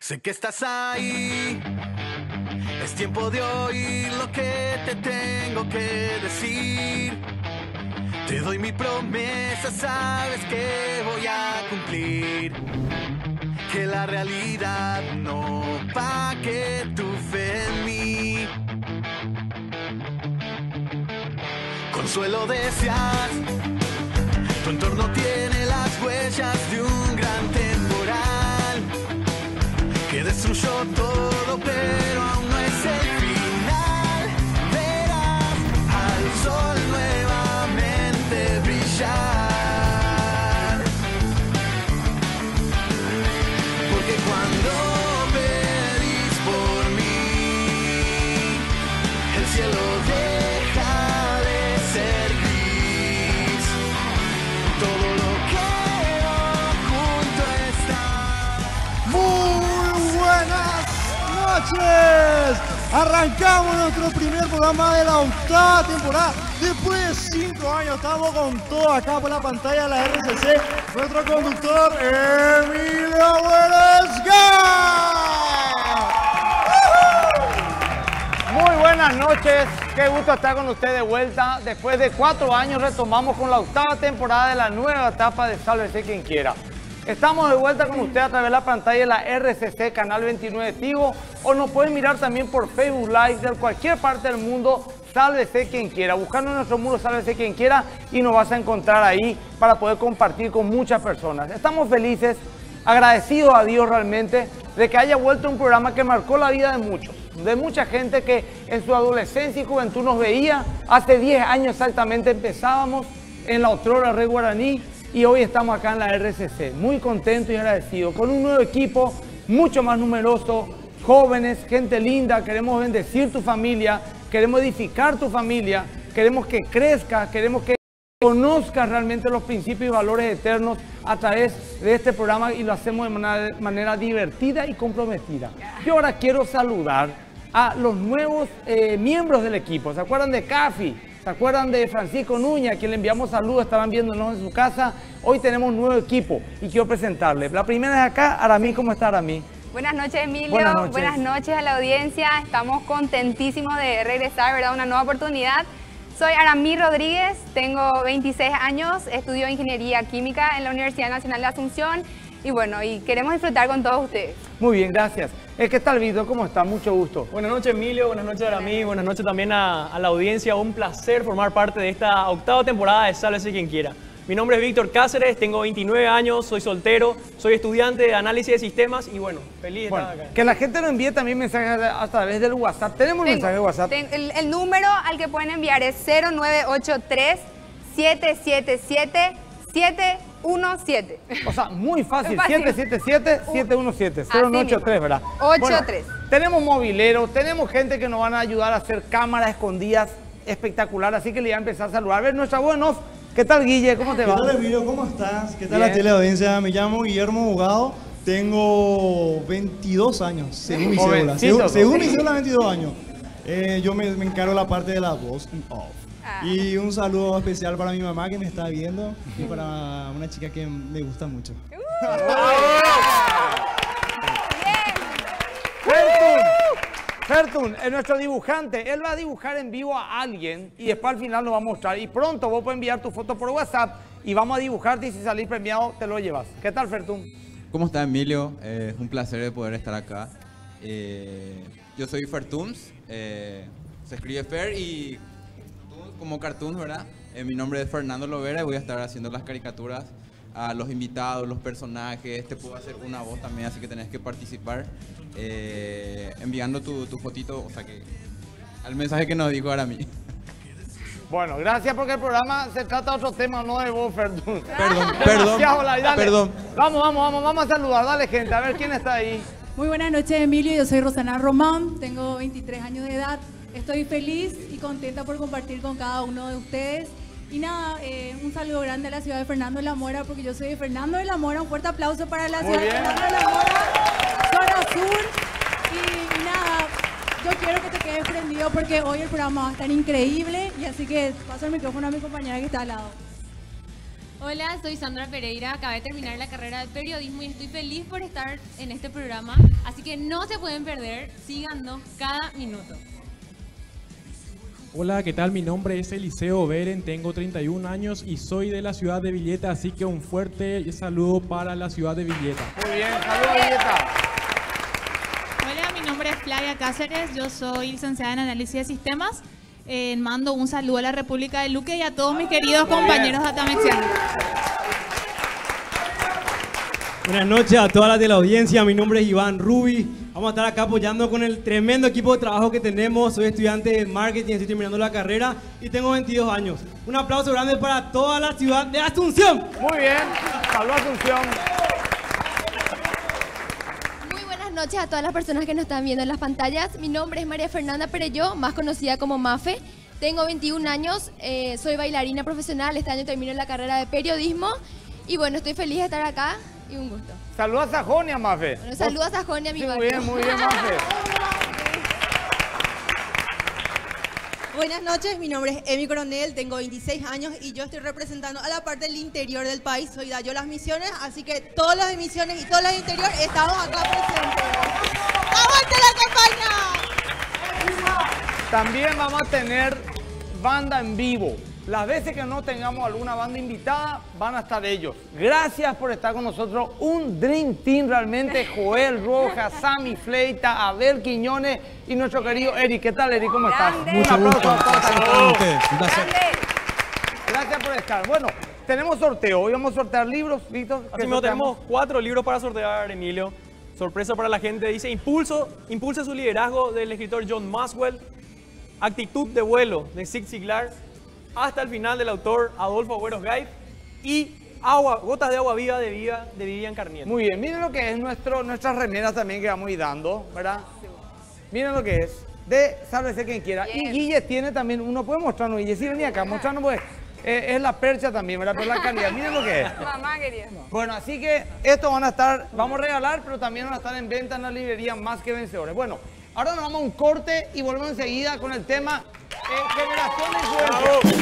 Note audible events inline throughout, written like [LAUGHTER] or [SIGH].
Sé que estás ahí. Es tiempo de oír lo que te tengo que decir. Te doy mi promesa, sabes que voy a cumplir. Que la realidad no pa' que tu fe en mí. Consuelo deseas, tu entorno tiene las huellas de un gran temporal destruyó todo, pero Arrancamos nuestro primer programa de la octava temporada. Después de cinco años estamos con todo acá por la pantalla de la RCC. Nuestro conductor Emilio Hueresca. Muy buenas noches, qué gusto estar con usted de vuelta. Después de cuatro años retomamos con la octava temporada de la nueva etapa de Sálvese quien quiera. Estamos de vuelta con usted a través de la pantalla de la RCC, Canal 29 Tigo, o nos pueden mirar también por Facebook Live de cualquier parte del mundo, Sálvese quien quiera. Buscando en nuestro muro Sálvese quien quiera y nos vas a encontrar ahí para poder compartir con muchas personas. Estamos felices, agradecidos a Dios realmente de que haya vuelto un programa que marcó la vida de muchos, de mucha gente que en su adolescencia y juventud nos veía. Hace 10 años exactamente empezábamos en la Otrora Rey Guaraní y hoy estamos acá en la RCC, muy contentos y agradecidos, con un nuevo equipo mucho más numeroso, jóvenes, gente linda, queremos bendecir tu familia, queremos edificar tu familia, queremos que crezca, queremos que conozcas realmente los principios y valores eternos a través de este programa y lo hacemos de manera, manera divertida y comprometida. Yo ahora quiero saludar a los nuevos eh, miembros del equipo. ¿Se acuerdan de Cafi? ¿Se acuerdan de Francisco Núñez, a quien le enviamos saludos? Estaban viéndonos en su casa. Hoy tenemos un nuevo equipo y quiero presentarle. La primera es acá, Aramí, ¿cómo está Aramí? Buenas noches, Emilio. Buenas noches. Buenas noches a la audiencia. Estamos contentísimos de regresar, ¿verdad? Una nueva oportunidad. Soy Aramí Rodríguez, tengo 26 años, estudio Ingeniería Química en la Universidad Nacional de Asunción y bueno, y queremos disfrutar con todos ustedes. Muy bien, gracias. Es que está el video, ¿cómo está? Mucho gusto. Buenas noches Emilio, buenas noches Aramí, buenas noches también a, a la audiencia. Un placer formar parte de esta octava temporada de Sálvese quien quiera. Mi nombre es Víctor Cáceres, tengo 29 años, soy soltero, soy estudiante de análisis de sistemas y bueno, feliz de Bueno, estar acá. que la gente nos envíe también mensajes a través del WhatsApp. Tenemos Tengo- mensaje de WhatsApp. ten- el, el número al que pueden enviar es 0983 777 717. O sea, muy fácil. Es fácil. 777-717. Así 0983, ¿verdad? 83. tenemos mobileros, tenemos gente que nos van a ayudar a hacer cámaras escondidas espectacular. Así que le voy a empezar a saludar. A ver, nuestra voz off. ¿Qué tal, Guille? ¿Cómo te ¿Qué va? tal Emilio? ¿Cómo estás? ¿Qué tal Bien. la teleaudiencia? Me llamo Guillermo Bugado. Tengo 22 años, según mi cédula. Según, según mi cédula, 22 años. Eh, yo me, me encargo la parte de la voz en off. Ah. Y un saludo especial para mi mamá que me está viendo y para una chica que me gusta mucho. Fertun. Fertun, es nuestro dibujante. Él va a dibujar en vivo a alguien y después al final lo va a mostrar. Y pronto vos puedes enviar tu foto por WhatsApp y vamos a dibujarte y si salís premiado te lo llevas. ¿Qué tal, Fertun? ¿Cómo está Emilio? Eh, es un placer de poder estar acá. Eh, yo soy Fertuns, eh, se escribe Fer y como cartoons, ¿verdad? Eh, mi nombre es Fernando Lovera y voy a estar haciendo las caricaturas a los invitados, los personajes. Te puedo hacer una voz también, así que tenés que participar eh, enviando tu, tu fotito, o sea que al mensaje que nos dijo ahora a [LAUGHS] mí. Bueno, gracias porque el programa se trata de otro tema, no de vos. Perdón, [LAUGHS] perdón, la- perdón. Vamos, vamos, vamos, vamos a saludar. Dale, gente, a ver quién está ahí. Muy buenas noches, Emilio. Yo soy Rosana Román, tengo 23 años de edad. Estoy feliz contenta por compartir con cada uno de ustedes. Y nada, eh, un saludo grande a la ciudad de Fernando de la Mora, porque yo soy de Fernando de la Mora. Un fuerte aplauso para la Muy ciudad bien. de Fernando de la Mora, zona sur. Y, y nada, yo quiero que te quedes prendido porque hoy el programa va a estar increíble. Y así que paso el micrófono a mi compañera que está al lado. Hola, soy Sandra Pereira, acabé de terminar la carrera de periodismo y estoy feliz por estar en este programa, así que no se pueden perder, síganos cada minuto. Hola, ¿qué tal? Mi nombre es Eliseo Beren, tengo 31 años y soy de la ciudad de Villeta, así que un fuerte saludo para la ciudad de Villeta. Muy bien, saludos Villeta. Hola, mi nombre es Flavia Cáceres, yo soy licenciada en análisis de sistemas. Eh, mando un saludo a la República de Luque y a todos mis queridos compañeros de Atamexiano. Buenas noches a todas las de la audiencia, mi nombre es Iván Rubi. Vamos a estar acá apoyando con el tremendo equipo de trabajo que tenemos. Soy estudiante de marketing, estoy terminando la carrera y tengo 22 años. Un aplauso grande para toda la ciudad de Asunción. Muy bien, saludos Asunción. Muy buenas noches a todas las personas que nos están viendo en las pantallas. Mi nombre es María Fernanda Pereyó, más conocida como Mafe. Tengo 21 años, eh, soy bailarina profesional, este año termino la carrera de periodismo y bueno, estoy feliz de estar acá y un gusto. Saludos a Sajonia, Mafe. Bueno, saludos a Sajonia, mi Sí, muy bien, muy bien, Mafe. [LAUGHS] Buenas noches, mi nombre es Emi Coronel, tengo 26 años y yo estoy representando a la parte del interior del país. Soy Dayo Las Misiones, así que todas las emisiones y todos los interiores estamos acá presentes. ¡Aguante la campaña! También vamos a tener banda en vivo. Las veces que no tengamos alguna banda invitada, van a estar ellos. Gracias por estar con nosotros. Un Dream Team realmente. Joel Rojas, Sammy Fleita, Abel Quiñones y nuestro querido Eric. ¿Qué tal, Eric? ¿Cómo estás? Mucho Un aplauso gusto. a todos. Gracias por estar. Bueno, tenemos sorteo. Hoy vamos a sortear libros, Víctor. ¿Qué Así mismo tenemos cuatro libros para sortear, Emilio. Sorpresa para la gente. Dice Impulso, impulsa su liderazgo del escritor John Maswell. Actitud de vuelo de Zig Ziglar. Hasta el final del autor Adolfo Agüeros Gay. Y agua, gotas de agua viva de, viva, de Vivian Carnier. Muy bien, miren lo que es nuestro, nuestras remeras también que vamos a ir dando, ¿verdad? Miren lo que es. De sálvese quien quiera. Y Guille tiene también, uno puede mostrarnos, Guille, sí, vení acá, mostrarnos pues. eh, es la percha también, ¿verdad? Pero la calidad, miren lo que es. [LAUGHS] Mamá querida. Bueno, así que estos van a estar, vamos a regalar, pero también van a estar en venta en la librería más que vencedores. Bueno, ahora nos vamos a un corte y volvemos enseguida con el tema eh, generación de influencia.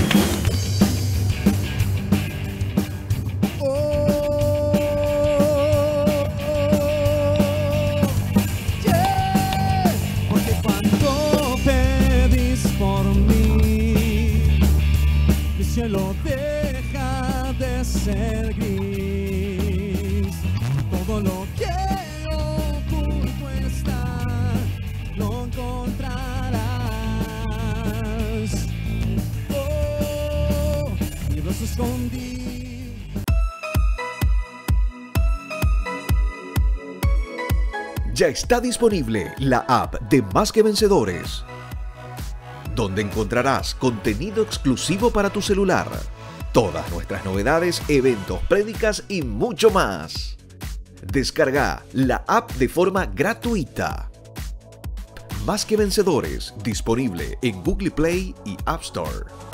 Ya está disponible la app de Más que Vencedores, donde encontrarás contenido exclusivo para tu celular, todas nuestras novedades, eventos, prédicas y mucho más. Descarga la app de forma gratuita. Más que Vencedores, disponible en Google Play y App Store.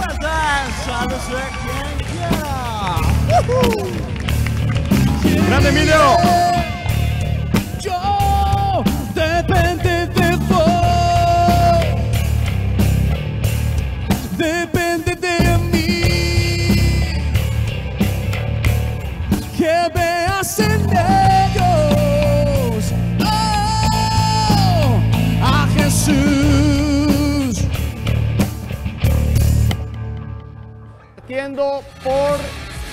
Estamos de vuelta en Sálvese quien quiera. ¡Woohoo! ¡Grande, Emilio! Por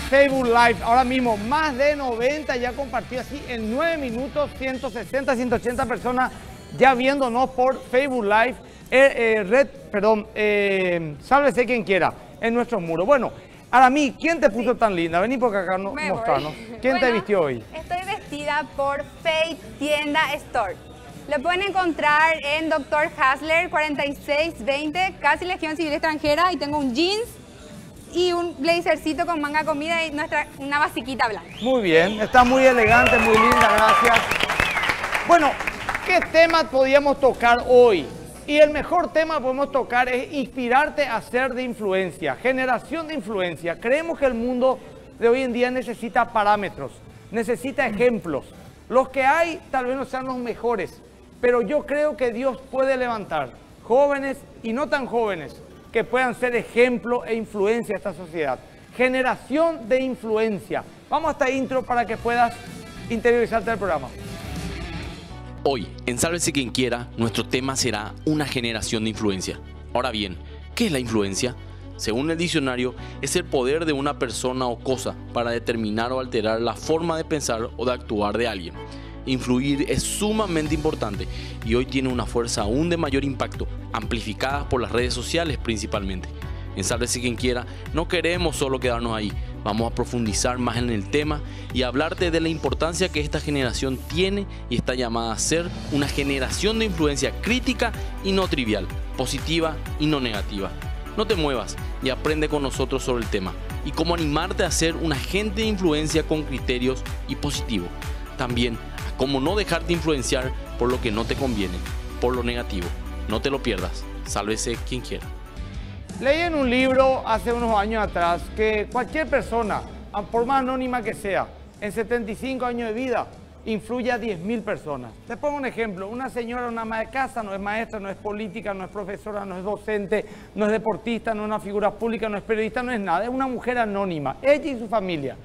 Facebook Live. Ahora mismo, más de 90 ya compartido así en 9 minutos, 160, 180 personas ya viéndonos por Facebook Live. Eh, eh, red, perdón, eh, sálvese quien quiera en nuestros muros. Bueno, ahora mí, ¿quién te puso tan linda? Vení porque acá no, mostrarnos. [LAUGHS] ¿Quién te vistió hoy? Estoy vestida por Faith Tienda Store. Lo pueden encontrar en Dr. Hasler 4620, casi Legión Civil Extranjera, y tengo un jeans y un blazercito con manga comida y nuestra, una basiquita blanca. Muy bien, está muy elegante, muy linda, gracias. Bueno, ¿qué tema podíamos tocar hoy? Y el mejor tema que podemos tocar es inspirarte a ser de influencia, generación de influencia. Creemos que el mundo de hoy en día necesita parámetros, necesita ejemplos. Los que hay tal vez no sean los mejores, pero yo creo que Dios puede levantar jóvenes y no tan jóvenes, que puedan ser ejemplo e influencia a esta sociedad. Generación de influencia. Vamos a esta intro para que puedas interiorizarte del programa. Hoy, en Sálvese quien quiera, nuestro tema será una generación de influencia. Ahora bien, ¿qué es la influencia? Según el diccionario, es el poder de una persona o cosa para determinar o alterar la forma de pensar o de actuar de alguien. Influir es sumamente importante y hoy tiene una fuerza aún de mayor impacto, amplificada por las redes sociales principalmente. En Sálvese quien quiera, no queremos solo quedarnos ahí, vamos a profundizar más en el tema y hablarte de la importancia que esta generación tiene y está llamada a ser una generación de influencia crítica y no trivial, positiva y no negativa. No te muevas y aprende con nosotros sobre el tema y cómo animarte a ser un agente de influencia con criterios y positivo. También a cómo no dejarte influenciar por lo que no te conviene, por lo negativo. No te lo pierdas. Sálvese quien quiera. Leí en un libro hace unos años atrás que cualquier persona, por más anónima que sea, en 75 años de vida, influye a 10.000 personas. Te pongo un ejemplo. Una señora, una ama de casa, no es maestra, no es política, no es profesora, no es docente, no es deportista, no es una figura pública, no es periodista, no es nada. Es una mujer anónima, ella y su familia.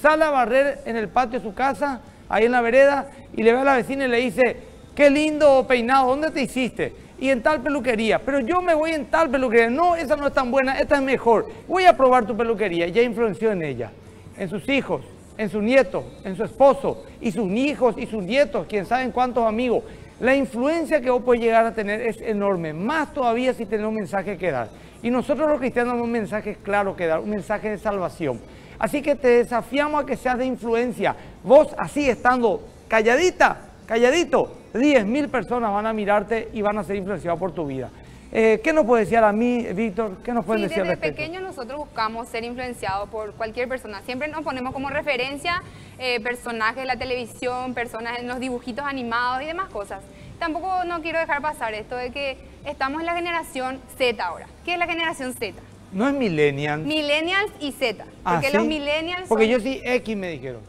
Sale a barrer en el patio de su casa, ahí en la vereda, y le ve a la vecina y le dice, qué lindo peinado, ¿dónde te hiciste? Y en tal peluquería, pero yo me voy en tal peluquería. No, esa no es tan buena, esta es mejor. Voy a probar tu peluquería. Ya influenció en ella, en sus hijos, en su nieto, en su esposo, y sus hijos y sus nietos, quién sabe cuántos amigos. La influencia que vos puedes llegar a tener es enorme, más todavía si tenés un mensaje que dar. Y nosotros los cristianos tenemos un mensaje claro que dar, un mensaje de salvación. Así que te desafiamos a que seas de influencia. Vos así estando calladita, calladito, 10 mil personas van a mirarte y van a ser influenciados por tu vida. Eh, ¿Qué nos puede decir a mí, Víctor? ¿Qué nos pueden Sí, decir desde respecto? pequeños nosotros buscamos ser influenciados por cualquier persona. Siempre nos ponemos como referencia eh, personajes de la televisión, personas en los dibujitos animados y demás cosas. Tampoco no quiero dejar pasar esto de que estamos en la generación Z ahora. ¿Qué es la generación Z? No es millennial. Millennials y Z. Ah, Porque ¿sí? los millennials Porque son- yo sí X me dijeron.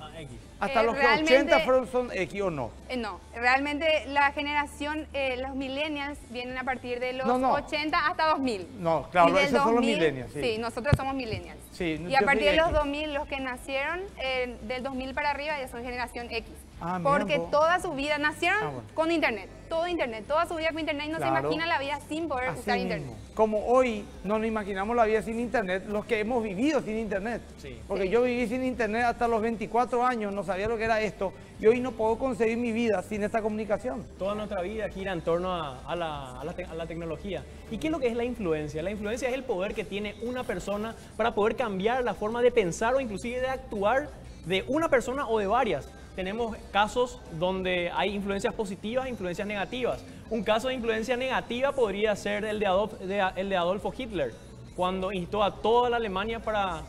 Hasta Eh, los que realmente- 80 fueron son X o no. Eh, no, realmente la generación, eh, los millennials vienen a partir de los No, no. 80 hasta 2000. No, claro, esos son los 2000, millennials, sí. nosotros somos millennials. Sí, Y a partir de los X. 2000, los que nacieron eh, del 2000 para arriba ya son generación X. Ah, porque vos. toda su vida nacieron Ah, bueno. con internet, todo internet, toda su vida con internet y no Claro. se imagina la vida sin poder Así usar mismo. internet. Como hoy no nos imaginamos la vida sin internet, los que hemos vivido sin internet. Porque yo viví sin internet hasta los 24 años, no sabía lo que era esto, y hoy no puedo concebir mi vida sin esta comunicación. Toda nuestra vida gira en torno a, a la, a la te- a la tecnología. ¿Y qué es lo que es la influencia? La influencia es el poder que tiene una persona para poder cambiar la forma de pensar o inclusive de actuar de una persona o de varias. Tenemos casos donde hay influencias positivas e influencias negativas. Un caso de influencia negativa podría ser el de, Adolf- de- el de Adolfo Hitler, cuando instó a toda la Alemania para,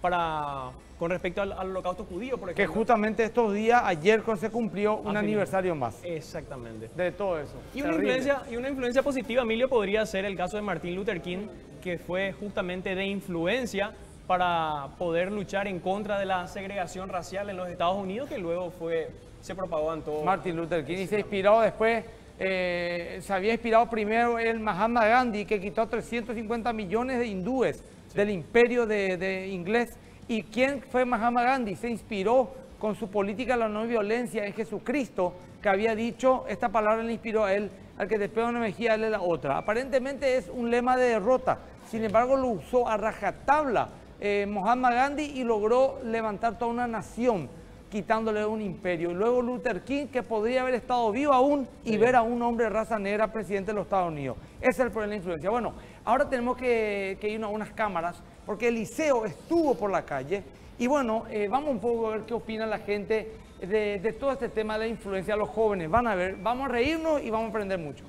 para con respecto al, al holocausto judío, por Que ejemplo. justamente estos días, ayer se cumplió un aniversario más Exactamente. de todo eso. Y una, influencia, y una influencia positiva, Emilio, podría ser el caso de Martin Luther King, que fue justamente de influencia para poder luchar en contra de la segregación racial en los Estados Unidos, que luego fue, se propagó en todo. Martin Luther King y se inspiró después, eh, se había inspirado primero en Mahatma Gandhi, que quitó 350 millones de hindúes del imperio de, de inglés. ¿Y quién fue Mahatma Gandhi? Se inspiró con su política de la no violencia en Jesucristo, que había dicho, esta palabra le inspiró a él, al que te pega una mejilla, dale la otra. Aparentemente es un lema de derrota, sin embargo lo usó a rajatabla eh, Mahatma Gandhi y logró levantar toda una nación quitándole un imperio. Y luego Luther King, que podría haber estado vivo aún y ver a un hombre de raza negra presidente de los Estados Unidos. Ese es el problema de la influencia. Bueno, ahora tenemos que, que irnos a unas cámaras, porque Eliseo estuvo por la calle. Y bueno, eh, vamos un poco a ver qué opina la gente de, de todo este tema de la influencia. Los jóvenes van a ver, vamos a reírnos y vamos a aprender mucho.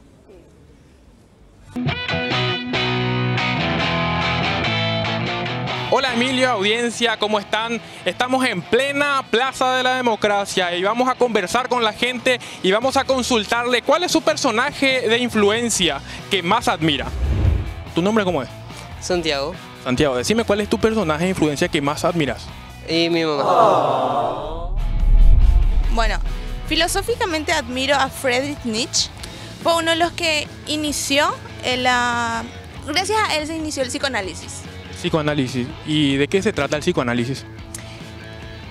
Hola Emilio, audiencia, ¿cómo están? Estamos en plena Plaza de la Democracia y vamos a conversar con la gente y vamos a consultarle cuál es su personaje de influencia que más admira. ¿Tu nombre cómo es? Santiago. Santiago, decime cuál es tu personaje de influencia que más admiras. Y mi mamá. Bueno, filosóficamente admiro a Friedrich Nietzsche. Fue uno de los que inició él, ah, gracias a él se inició el psicoanálisis. Psicoanálisis. ¿Y de qué se trata el psicoanálisis?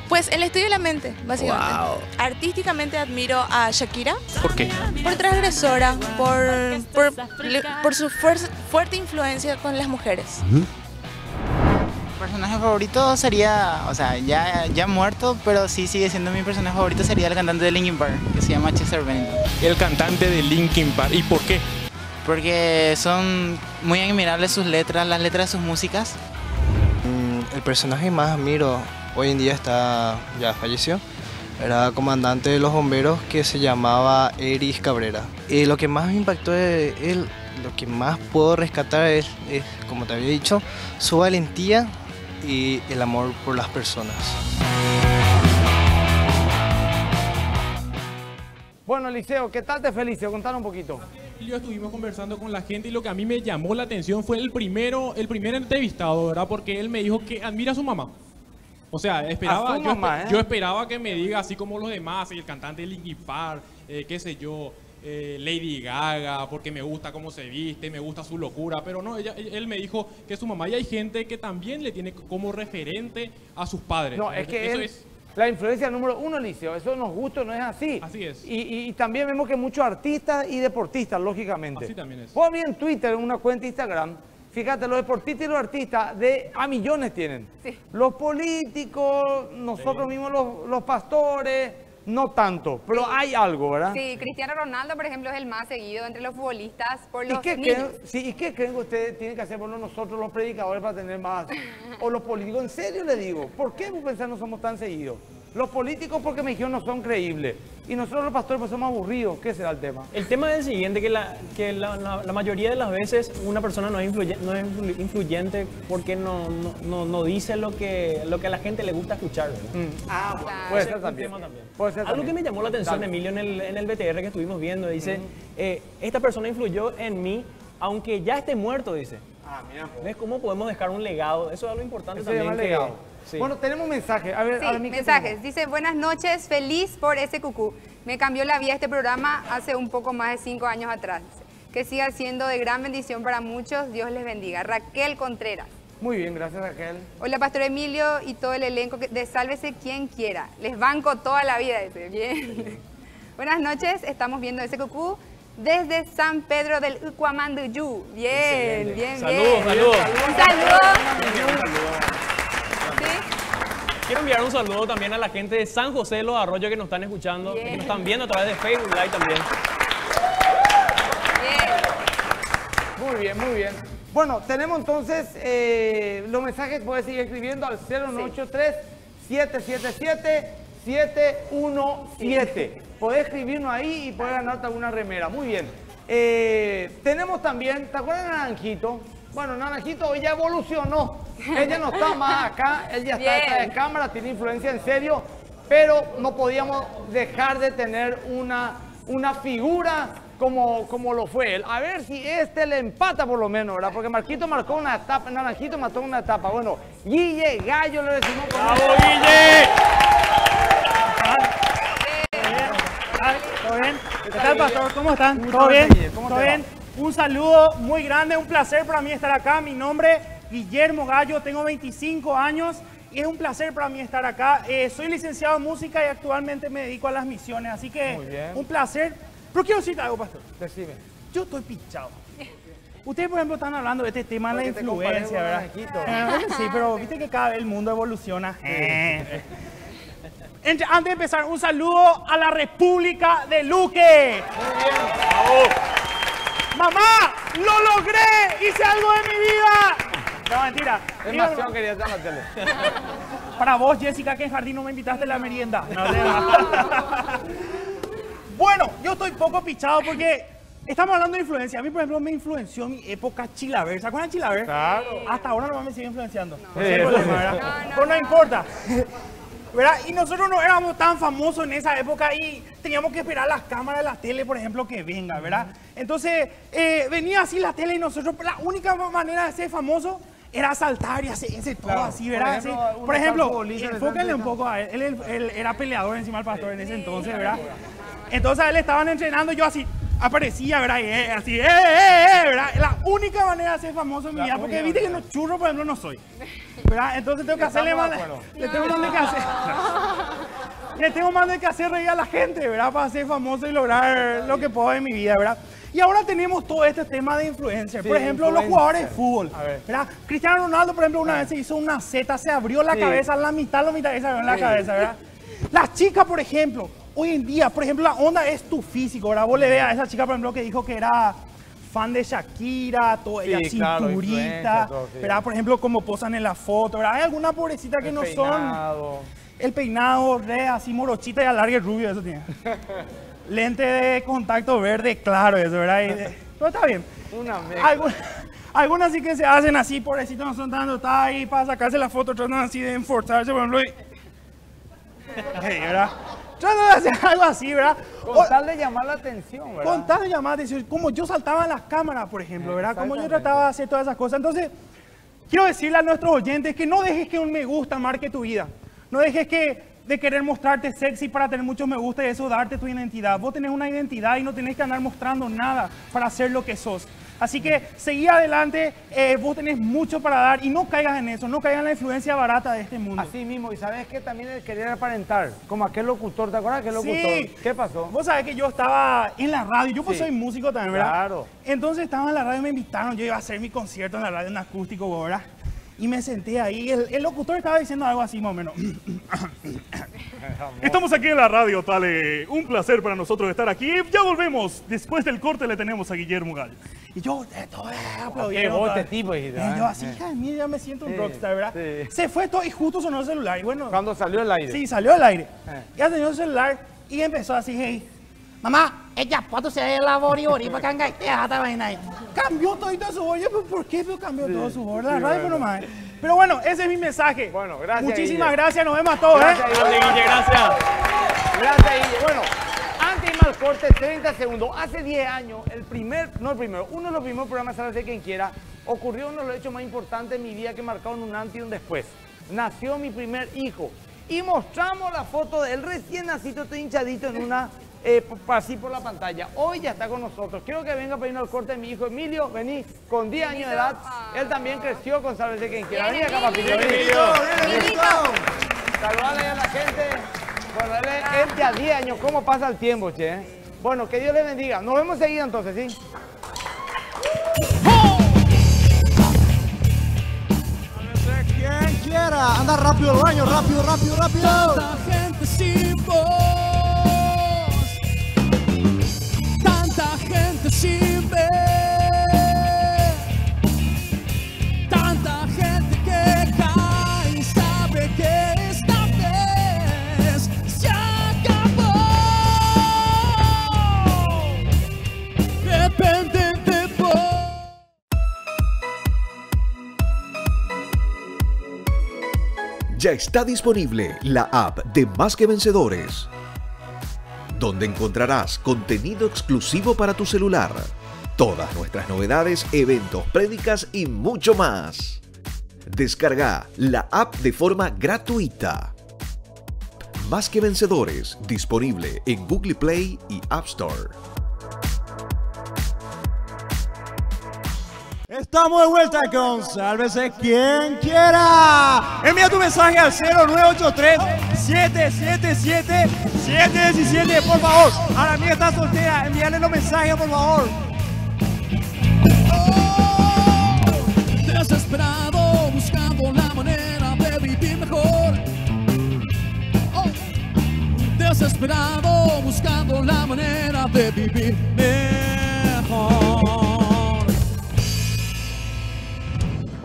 Pues el estudio de la mente, básicamente. Artísticamente admiro a Shakira ¿Por qué? por transgresora, por, por, le- por su fuer- fuerte influencia con las mujeres. personaje favorito sería, o sea, ya, ya muerto, pero sí sigue siendo mi personaje favorito, sería el cantante de Linkin Park, que se llama Chester Bennington. El cantante de Linkin Park. ¿Y por qué? Porque son muy admirables sus letras, las letras de sus músicas. Mm, El personaje que más admiro hoy en día está ya falleció. Era comandante de los bomberos que se llamaba Eris Cabrera. Y lo que más me impactó de él, lo que más puedo rescatar es, es, como te había dicho, su valentía y el amor por las personas. Bueno, Eliseo, ¿qué tal te felicio? Contanos un poquito. Yo estuvimos conversando con la gente y lo que a mí me llamó la atención fue el primero, el primer entrevistado, ¿verdad? Porque él me dijo que admira a su mamá. O sea, esperaba, yo, mamá, ¿eh? yo esperaba que me diga así como los demás, el cantante Linkin Park, eh, qué sé yo, eh, Lady Gaga, porque me gusta cómo se viste, me gusta su locura, pero no, ella, él me dijo que su mamá y hay gente que también le tiene como referente a sus padres. No, es que Eso él, es la influencia número uno, Eliseo, eso nos gusta, no es así. Así es. Y, y- y también vemos que muchos artistas y deportistas, lógicamente. Así también es. Vos vi en Twitter, en una cuenta de Instagram, fíjate, los deportistas y los artistas de a millones tienen. Los políticos, nosotros mismos los, los pastores, no tanto, pero hay algo, ¿verdad? Sí, Cristiano Ronaldo, por ejemplo, es el más seguido entre los futbolistas por ¿Y los qué, niños. creen, sí, ¿Y qué creen que ustedes tienen que hacer por nosotros los predicadores para tener más? [LAUGHS] O los políticos, en serio le digo, ¿por qué vos pensás no somos tan seguidos? Los políticos porque me dijeron no son creíbles. Y nosotros los pastores pues somos aburridos. ¿Qué será el tema? El tema es el siguiente, que, la, que la, la- la mayoría de las veces una persona no es, influye- no es influ- influyente porque no, no, no- no dice lo que, lo que a la gente le gusta escuchar. ¿verdad? Ah, bueno, puede es ser un también. tema también. Puede ser Algo también. que me llamó la atención, Dale. Emilio, en el, en el BTR que estuvimos viendo, dice, eh, esta persona influyó en mí, aunque ya esté muerto, dice. Ah, mira. ¿Ves cómo podemos dejar un legado? Eso es algo importante Eso se también. llama que- legado. Sí. Bueno, tenemos mensajes. A ver, Sí, a mí, ¿qué mensajes. Dice, buenas noches, feliz por ese cucú. Me cambió la vida este programa hace un poco más de cinco años atrás. Que siga siendo de gran bendición para muchos. Dios les bendiga. Raquel Contreras. Muy bien, gracias Raquel. Hola, Pastor Emilio y todo el elenco de Sálvese quien quiera. Les banco toda la vida, dice. Bien. [LAUGHS] Buenas noches, estamos viendo ese cucú desde San Pedro del Ucuamanduyú. Bien, bien, Saludos, bien. saludos. Un saludo. Quiero enviar un saludo también a la gente de San José de los Arroyos que nos están escuchando, que nos están viendo a través de Facebook Live también. Muy bien, muy bien. Bueno, tenemos entonces eh, los mensajes, puedes seguir escribiendo al 0983-777-717. Podés escribirnos ahí y podés ganarte alguna remera. Muy bien. Eh, tenemos también, ¿te acuerdas de Naranjito? Bueno, Naranjito hoy ya evolucionó. Ella no está más acá, él ya está detrás de cámara, tiene influencia en serio, pero no podíamos dejar de tener una, una figura como, como lo fue él. A ver si este le empata por lo menos, ¿verdad? Porque Marquito marcó una etapa, Naranjito mató una etapa. Bueno, Guille Gallo le decimos. ¡Bravo, Guille! ¿Todo bien? ¿Qué tal, pastor? ¿Cómo están? ¿Todo bien? verte, Guille. ¿Cómo ¿Todo bien? Un saludo muy grande, un placer para mí estar acá. Mi nombre es Guillermo Gallo, tengo 25 años y es un placer para mí estar acá. Eh, soy licenciado en música y actualmente me dedico a las misiones, así que Muy un placer. Pero quiero decirte algo, pastor. Decime. Yo estoy pinchado. Ustedes, por ejemplo, están hablando de este tema de la influencia, ¿verdad? Eh, sí, pero viste que cada vez el mundo evoluciona. Eh. Entre- antes de empezar, un saludo a la República de Luque. ¡Mamá! ¡Lo logré! ¡Hice algo de mi vida! No, mentira. Demasiado quería estar en la tele. [LAUGHS] Para vos, Jessica, que en jardín no me invitaste a la merienda. No, [LAUGHS] bueno, yo estoy poco pichado porque estamos hablando de influencia. A mí, por ejemplo, me influenció mi época Chilaver. ¿Se acuerdan de Chilaver? Claro. Hasta ahora no me sigue influenciando. No, Sí. No, no, Pero no no. importa. ¿Verdad? Y nosotros no éramos tan famosos en esa época y teníamos que esperar las cámaras de la tele, por ejemplo, que venga, ¿verdad? Entonces, eh, venía así la tele y nosotros, la única manera de ser famoso era saltar y hacer ese todo Claro. así, Por ¿verdad? ejemplo, Por ejemplo, futbolista, le enfóquenle un poco a él. Él, él- él era peleador encima del pastor en ese entonces, ¿verdad? Entonces a él estaban entrenando yo así, aparecía, ¿verdad? Eh, así, eh, eh, eh, ¿verdad? La única manera de ser famoso en mi vida, porque viste que manera. no churro, por ejemplo, no soy. [LAUGHS] ¿Verdad? Entonces tengo que hacerle más, le tengo más de que hacer. [LAUGHS] Le tengo más de que hacer reír a la gente, ¿verdad? Para ser famoso y lograr lo que puedo en mi vida, ¿verdad? Y ahora tenemos todo este tema de influencer. Sí, por ejemplo, los influencer. jugadores de fútbol. ¿verdad? Cristiano Ronaldo, por ejemplo, una vez se hizo una Z, se abrió la Sí. cabeza, la mitad, la mitad, esa en la cabeza, ¿verdad? Las chicas, por ejemplo, hoy en día, por ejemplo, la onda es tu físico, ¿verdad? Vos le veas a esa chica, por ejemplo, que dijo que era fan de Shakira, todo ella Sí, claro, cinturita, influencer, todo, sí. ¿verdad? Por ejemplo, como posan en la foto, ¿verdad? Hay alguna pobrecita que El no peinado. son... El peinado, re así morochita y alargue rubio, eso tiene. [LAUGHS] Lente de contacto verde, claro, eso, ¿verdad? De- Pero está bien. Una mezcla. Algu- Algunas sí que se hacen así, pobrecitos, no son tanto, está ahí para sacarse la foto, tratan así de enforzarse, por ejemplo, y... [LAUGHS] Hey, ¿verdad? Tratan de hacer algo así, ¿verdad? Con tal de llamar la atención, ¿verdad? Con tal de llamar la atención, como yo saltaba las cámaras, por ejemplo, ¿verdad? Como yo trataba de hacer todas esas cosas. Entonces, quiero decirle a nuestros oyentes que no dejes que un me gusta marque tu vida. No dejes que de querer mostrarte sexy para tener muchos me gusta y eso darte tu identidad. Vos tenés una identidad y no tenés que andar mostrando nada para ser lo que sos. Así que seguí adelante, eh, vos tenés mucho para dar y no caigas en eso, no caigas en la influencia barata de este mundo. Así mismo, y sabes que también el querer aparentar, como aquel locutor, ¿te acuerdas aquel locutor? Sí. ¿Qué pasó? Vos sabés que yo estaba en la radio, yo pues Sí. soy músico también, ¿verdad? Claro. Entonces estaba en la radio, me invitaron, yo iba a hacer mi concierto en la radio en acústico, ¿verdad? Y me senté ahí, el, el locutor estaba diciendo algo así más o menos. Estamos aquí en la radio, Tale. Un placer para nosotros estar aquí. Ya volvemos. Después del corte le tenemos a Guillermo Gallo. Y yo, todo, eh, todo. este tipo, ¿eh? yo así, hija de mí, ya me siento un Sí, rockstar, ¿verdad? sí. Se fue todo y justo sonó el celular. Y bueno, Cuando salió el aire. Sí, salió al aire. Eh. Ya tenía el celular y empezó así, hey, mamá, ella puedo ser la bori bori para canga y te esta vaina ahí. Cambió todito su voz. Yo, "¿Pero ¿por qué cambió todo su voz? La radio, pero nomás. Pero bueno, ese es mi mensaje. Bueno, gracias, Muchísimas Guille. gracias, nos vemos a todos, Gracias, ¿eh? Guille. Guille, gracias. Gracias, Guille. Bueno, antes de ir al corte, 30 segundos. Hace 10 años, el primer, no el primero, uno de los primeros programas, de quien quiera, ocurrió uno de los hechos más importantes de mi vida que marcaron un antes y un después. Nació mi primer hijo. Y mostramos la foto de él recién nacido, todo hinchadito en una, eh, así por la pantalla. Hoy ya está con nosotros. Quiero que venga para ir al corte de mi hijo Emilio. Vení, con 10 años de edad. Él también creció con Sálvese quien quiera. Vení acá, papito. Emilio, Emilio. Saludale a la gente. Bueno, él, él ya 10 años. ¿Cómo pasa el tiempo, che? Bueno, que Dios le bendiga. Nos vemos seguido entonces, ¿sí? Quien quiera, anda rápido al baño, rápido, rápido, rápido. Tanta gente sin voz, Ya está disponible la app de Más que Vencedores, donde encontrarás contenido exclusivo para tu celular, todas nuestras novedades, eventos, prédicas y mucho más. Descarga la app de forma gratuita. Más que Vencedores, disponible en Google Play y App Store. Estamos de vuelta con Sálvese quien quiera. Envía tu mensaje al 0983-777-717, por favor. A la mía está soltera, envíale los mensajes, por favor. Desesperado buscando la manera de vivir mejor. Oh. Desesperado buscando la manera de vivir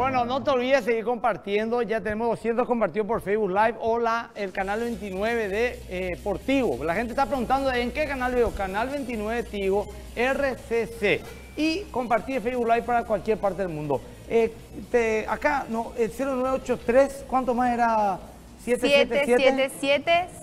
Bueno, no te olvides de seguir compartiendo. Ya tenemos 200 compartidos por Facebook Live o la, el canal 29 de eh, por Tigo. La gente está preguntando en qué canal veo. Canal 29 Tigo RCC. Y compartir Facebook Live para cualquier parte del mundo. Eh, te- acá, no, el 0983, ¿cuánto más era? 777.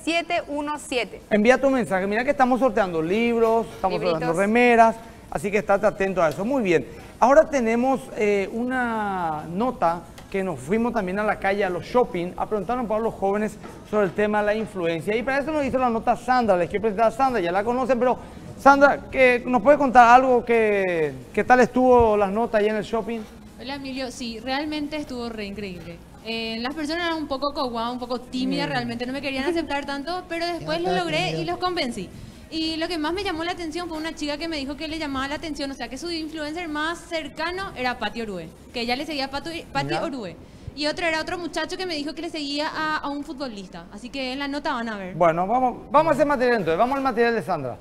777-717. Envía tu mensaje. Mira que estamos sorteando libros, estamos Libritos. sorteando remeras, así que estate atento a eso. Muy bien. Ahora tenemos eh, una nota que nos fuimos también a la calle, a los shopping, a preguntarnos para los jóvenes sobre el tema de la influencia. Y para eso nos hizo la nota Sandra. Les quiero presentar a Sandra, ya la conocen, pero Sandra, ¿qué- ¿nos puede contar algo? Que, ¿Qué tal estuvo las notas ahí en el shopping? Hola Emilio, sí, realmente estuvo re increíble. Eh, las personas eran un poco coguá, un poco tímidas, Mm. realmente no me querían aceptar tanto, pero después lo logré y los convencí. Y lo que más me llamó la atención fue una chica que me dijo que le llamaba la atención, o sea, que su influencer más cercano era Pati Orue, que ella le seguía a Pati. Orue. Y otro era otro muchacho que me dijo que le seguía a, a un futbolista. Así que en la nota van a ver. Bueno, vamos, vamos a hacer material entonces. Vamos al material de Sandra.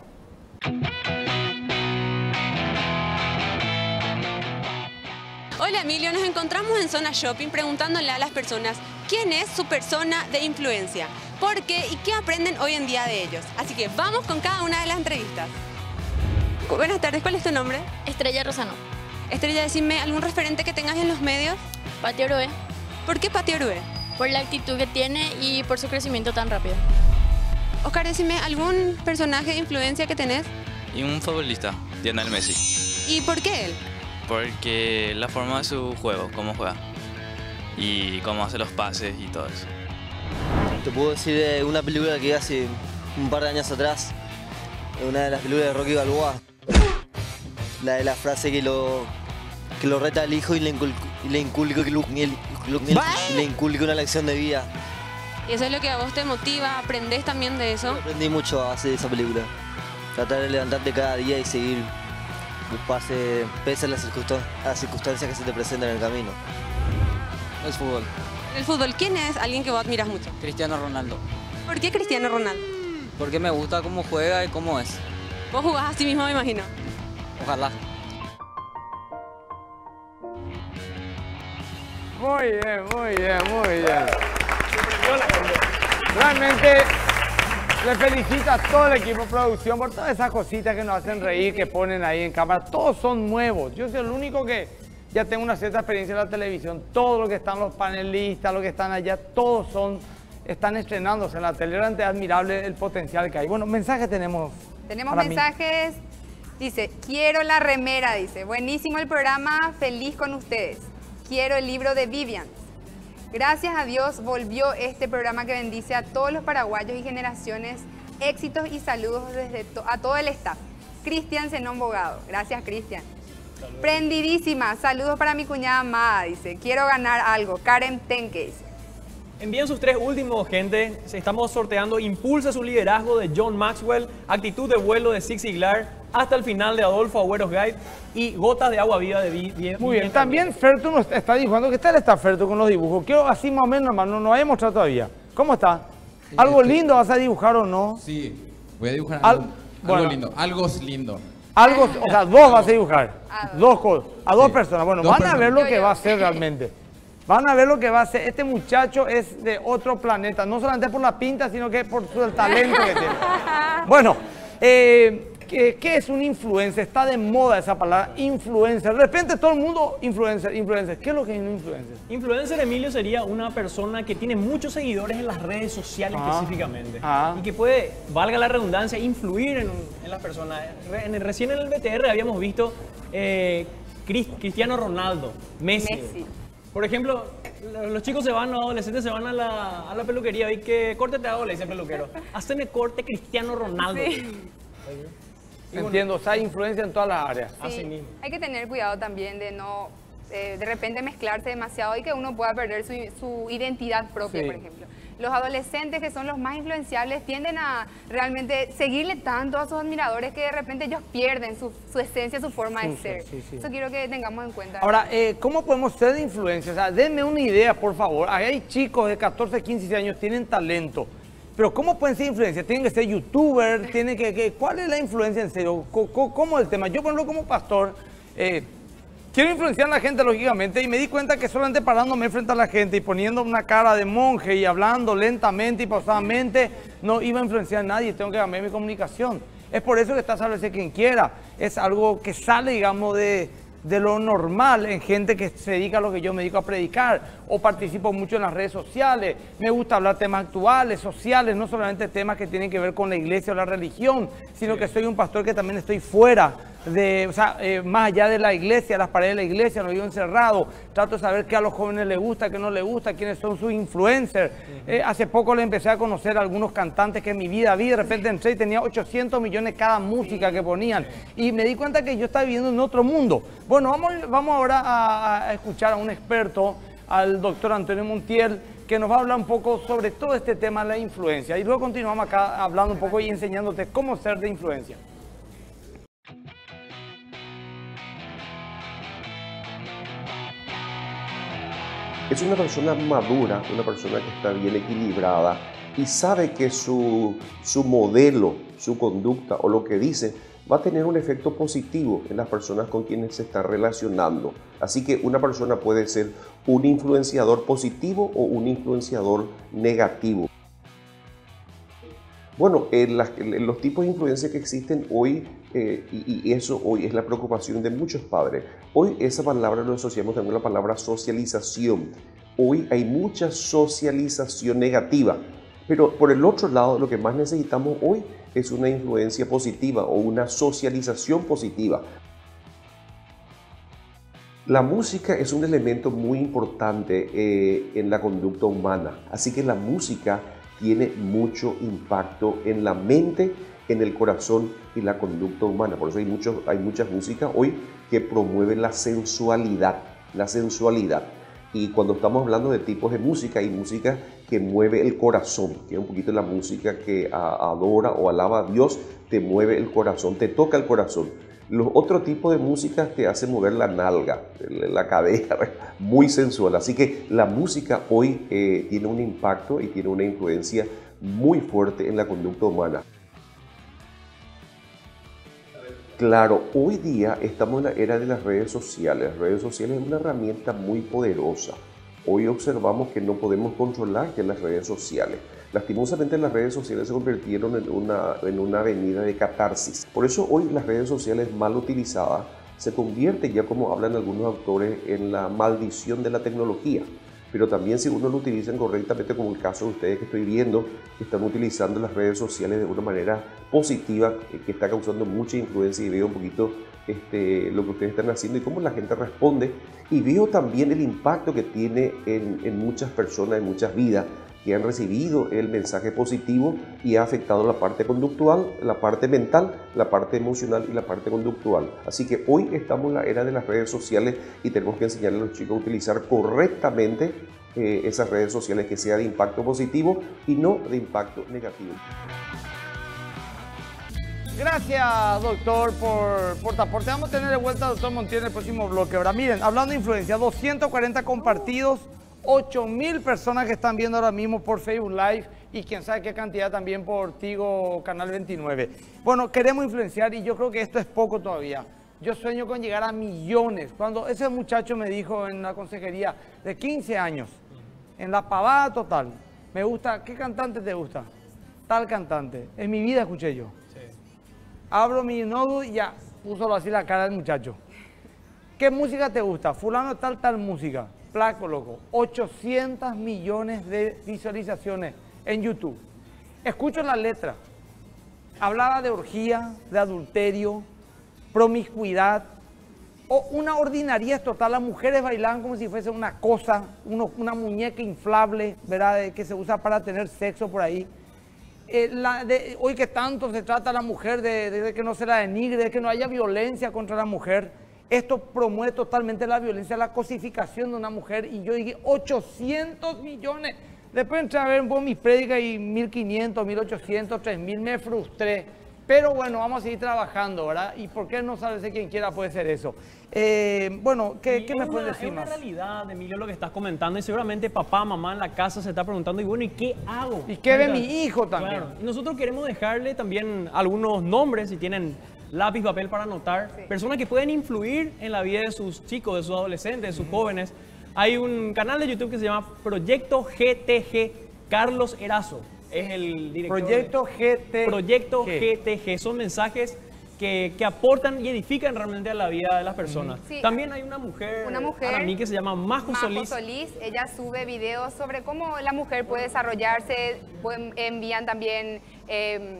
Hola Emilio, nos encontramos en Zona Shopping preguntándole a las personas quién es su persona de influencia, por qué y qué aprenden hoy en día de ellos. Así que vamos con cada una de las entrevistas. Buenas tardes, ¿cuál es tu nombre? Estrella Rosano. Estrella, decime algún referente que tengas en los medios. Pati Orue. ¿Por qué Pati Orue? Por la actitud que tiene y por su crecimiento tan rápido. Oscar, decime algún personaje de influencia que tenés Y un futbolista, Lionel Messi. y por qué él. Porque la forma de su juego, cómo juega. Y cómo hace los pases y todo eso. Te puedo decir de una película que vi hace un par de años atrás, una de las películas de Rocky Balboa. La de la frase que lo, que lo reta al hijo y le inculca, y le inculca, inculca una lección de vida. Y eso es lo que a vos te motiva, aprendés también de eso. Aprendí mucho a base de esa película. Tratar de levantarte cada día y seguir, pase, pese a las, circunstan- a las circunstancias que se te presentan en el camino. El fútbol. El fútbol, ¿quién es alguien que vos admiras mucho? Cristiano Ronaldo. ¿Por qué Cristiano Ronaldo? Porque me gusta cómo juega y cómo es. Vos jugás así mismo, me imagino. Ojalá. Muy bien, muy bien, muy bien. Realmente le felicito a todo el equipo de producción por todas esas cositas que nos hacen reír, que ponen ahí en cámara. Todos son nuevos. Yo soy el único que ya tengo una cierta experiencia en la televisión. Todos los que están los panelistas, los que están allá, todos son, están estrenándose en la tele. Realmente es admirable el potencial que hay. Bueno, mensaje tenemos. Tenemos mí. mensajes. Dice, quiero la remera, dice. Buenísimo el programa, feliz con ustedes. Quiero el libro de Vivian. Gracias a Dios volvió este programa que bendice a todos los paraguayos y generaciones. Éxitos y saludos desde to- a todo el staff. Cristian Zenón Bogado. Gracias, Cristian. Prendidísima. Saludos para mi cuñada amada, dice. Quiero ganar algo. Karen Tenke, dice. Envíen sus tres últimos, gente. Estamos sorteando Impulsa su liderazgo de John Maxwell, Actitud de vuelo de Zig Ziglar, hasta el final de Adolfo Agüeros Guide y Gotas de agua viva de Vi- Muy bien, también Fertu nos está dibujando. ¿Qué tal está Fertu con los dibujos? Quiero así más o menos, hermano, no nos había mostrado todavía. ¿Cómo está? ¿Algo lindo vas a dibujar o no? Sí, voy a dibujar Al- algo, bueno. algo lindo. Algo lindo. Algo, o sea, dos vas a dibujar. Dos cosas. A dos personas. Bueno, Dos van a ver lo Yo, que yo. va a hacer realmente. Van a ver lo que va a hacer. Este muchacho es de otro planeta. No solamente por la pinta, sino que por su- el talento que tiene. [LAUGHS] Bueno, eh, ¿qué, qué es un influencer? Está de moda esa palabra, influencer. De repente todo el mundo, influencer, influencer. ¿Qué es lo que es un influencer? Influencer, Emilio, sería una persona que tiene muchos seguidores en las redes sociales Ah. específicamente. Ah. Y que puede, valga la redundancia, influir en, en las personas. Re- en el- recién en el BTR habíamos visto eh, Cris- Cristiano Ronaldo, Messi. Messi. Por ejemplo, lo- los chicos se van, los adolescentes se van a la, a la peluquería y que corte te hago, le dice el peluquero. [LAUGHS] Haceme corte Cristiano Ronaldo. Entiendo, o sea, influencia en todas las áreas. Sí, Hay que tener cuidado también de no eh, de repente mezclarse demasiado y que uno pueda perder su, su identidad propia, Sí. por ejemplo. Los adolescentes que son los más influenciables tienden a realmente seguirle tanto a sus admiradores que de repente ellos pierden su, su esencia, su forma de Sí, ser. sí, sí. Eso quiero que tengamos en cuenta. Ahora, eh, ¿cómo podemos ser de influencia? O sea, denme una idea, por favor. Ahí hay chicos de 14, 15 años, tienen talento. Pero ¿cómo pueden ser influencia? ¿Tienen que ser youtuber? ¿Tienen que, que- ¿Cuál es la influencia en serio? ¿Cómo es el tema? Yo, por ejemplo, como pastor, eh, quiero influenciar a la gente, lógicamente, y me di cuenta que solamente parándome frente a la gente y poniendo una cara de monje y hablando lentamente y pausadamente, no iba a influenciar a nadie, tengo que cambiar mi comunicación. Es por eso que está Sálvese quien quiera. Es algo que sale, digamos, de, de lo normal en gente que se dedica a lo que yo me dedico a predicar o participo mucho en las redes sociales. Me gusta hablar temas actuales, sociales, no solamente temas que tienen que ver con la iglesia o la religión, sino que soy un pastor que también estoy fuera de, o sea, eh, más allá de la iglesia, las paredes de la iglesia, no vivo encerrado, trato de saber qué a los jóvenes les gusta, qué no les gusta, quiénes son sus influencers. Eh, hace poco le empecé a conocer a algunos cantantes que en mi vida vi, de repente entré y tenía 800 millones cada música que ponían y me di cuenta que yo estaba viviendo en otro mundo. Bueno, vamos, vamos ahora a, a escuchar a un experto, al doctor Antonio Montiel, que nos va a hablar un poco sobre todo este tema de la influencia. Y luego continuamos acá hablando un poco y enseñándote cómo ser de influencia. Es una persona madura, una persona que está bien equilibrada y sabe que su, su modelo, su conducta o lo que dice va a tener un efecto positivo en las personas con quienes se está relacionando. Así que una persona puede ser un influenciador positivo o un influenciador negativo. Bueno, en las- en los tipos de influencia que existen hoy, eh, y, y eso hoy es la preocupación de muchos padres, hoy esa palabra lo asociamos también a la palabra socialización. Hoy hay mucha socialización negativa, pero por el otro lado, lo que más necesitamos hoy es una influencia positiva o una socialización positiva. La música es un elemento muy importante eh, en la conducta humana, así que la música tiene mucho impacto en la mente, en el corazón y la conducta humana. Por eso hay, mucho, hay muchas músicas hoy que promueven la sensualidad, la sensualidad. Y cuando estamos hablando de tipos de música, hay música que mueve el corazón, que es un poquito la música que adora o alaba a Dios, te mueve el corazón, te toca el corazón. Los otros tipos de música te hacen mover la nalga, la cadera, [LAUGHS] muy sensual. Así que la música hoy eh, tiene un impacto y tiene una influencia muy fuerte en la conducta humana. Claro, hoy día estamos en la era de las redes sociales. Las redes sociales es una herramienta muy poderosa. Hoy observamos que no podemos controlar ya las redes sociales. Lastimosamente las redes sociales se convirtieron en una, en una avenida de catarsis. Por eso hoy las redes sociales mal utilizadas se convierten ya como hablan algunos autores en la maldición de la tecnología. Pero también si uno lo utiliza correctamente, como el caso de ustedes que estoy viendo, que están utilizando las redes sociales de una manera positiva, eh, que está causando mucha influencia y veo un poquito este, lo que ustedes están haciendo y cómo la gente responde. Y veo también el impacto que tiene en, en muchas personas, en muchas vidas, que han recibido el mensaje positivo y ha afectado la parte conductual, la parte mental, la parte emocional y la parte conductual. Así que hoy estamos en la era de las redes sociales y tenemos que enseñarle a los chicos a utilizar correctamente eh, esas redes sociales que sea de impacto positivo y no de impacto negativo. Gracias, doctor, por, por aporte. Vamos a tener de vuelta al doctor Montiel en el próximo bloque. Ahora, miren, hablando de influencia, 240 compartidos, 8 mil personas que están viendo ahora mismo por Facebook Live y quién sabe qué cantidad también por Tigo Canal 29. Bueno, queremos influenciar y yo creo que esto es poco todavía. Yo sueño con llegar a millones. Cuando ese muchacho me dijo en la consejería de 15 años, en la pavada total, me gusta, ¿qué cantante te gusta? Tal cantante. En mi vida escuché yo. Abro mi nodo y ya puso así la cara del muchacho. ¿Qué música te gusta? Fulano tal, tal música. Placo, loco. 800 millones de visualizaciones en YouTube. Escucho la letra. Hablaba de orgía, de adulterio, promiscuidad, o una ordinariedad total. Las mujeres bailaban como si fuese una cosa, una muñeca inflable, ¿verdad? que se usa para tener sexo por ahí. Eh, la de- hoy que tanto se trata a la mujer de, que no se la denigre, de que no haya violencia contra la mujer, esto promueve totalmente la violencia, la cosificación de una mujer. Y yo dije, 800 millones. Después entré a ver poco mis prédicas y 1500, 1800, 3000, me frustré. Pero bueno, vamos a seguir trabajando, ¿verdad? ¿Y por qué no sabe quien quiera puede ser eso? Eh, bueno, ¿qué, me puede una- decir Es una más? realidad, Emilio, lo que estás comentando. Y seguramente papá, mamá en la casa se está preguntando, y bueno, ¿y qué hago? ¿Y qué ve mi hijo también? claro. Y nosotros queremos dejarle también algunos nombres, si tienen lápiz, papel para anotar. Personas que pueden influir en la vida de sus chicos, de sus adolescentes, de sus jóvenes. Hay un canal de YouTube que se llama Proyecto GTG Carlos Erazo. Es el director. de- Proyecto GTG. Proyecto GTG. Son mensajes que, que aportan y edifican realmente a la vida de las personas. Sí. También hay una mujer, Una mujer, para mí que se llama Majo Majo Solís. Solís, ella sube videos sobre cómo la mujer puede desarrollarse, pueden- envían también eh,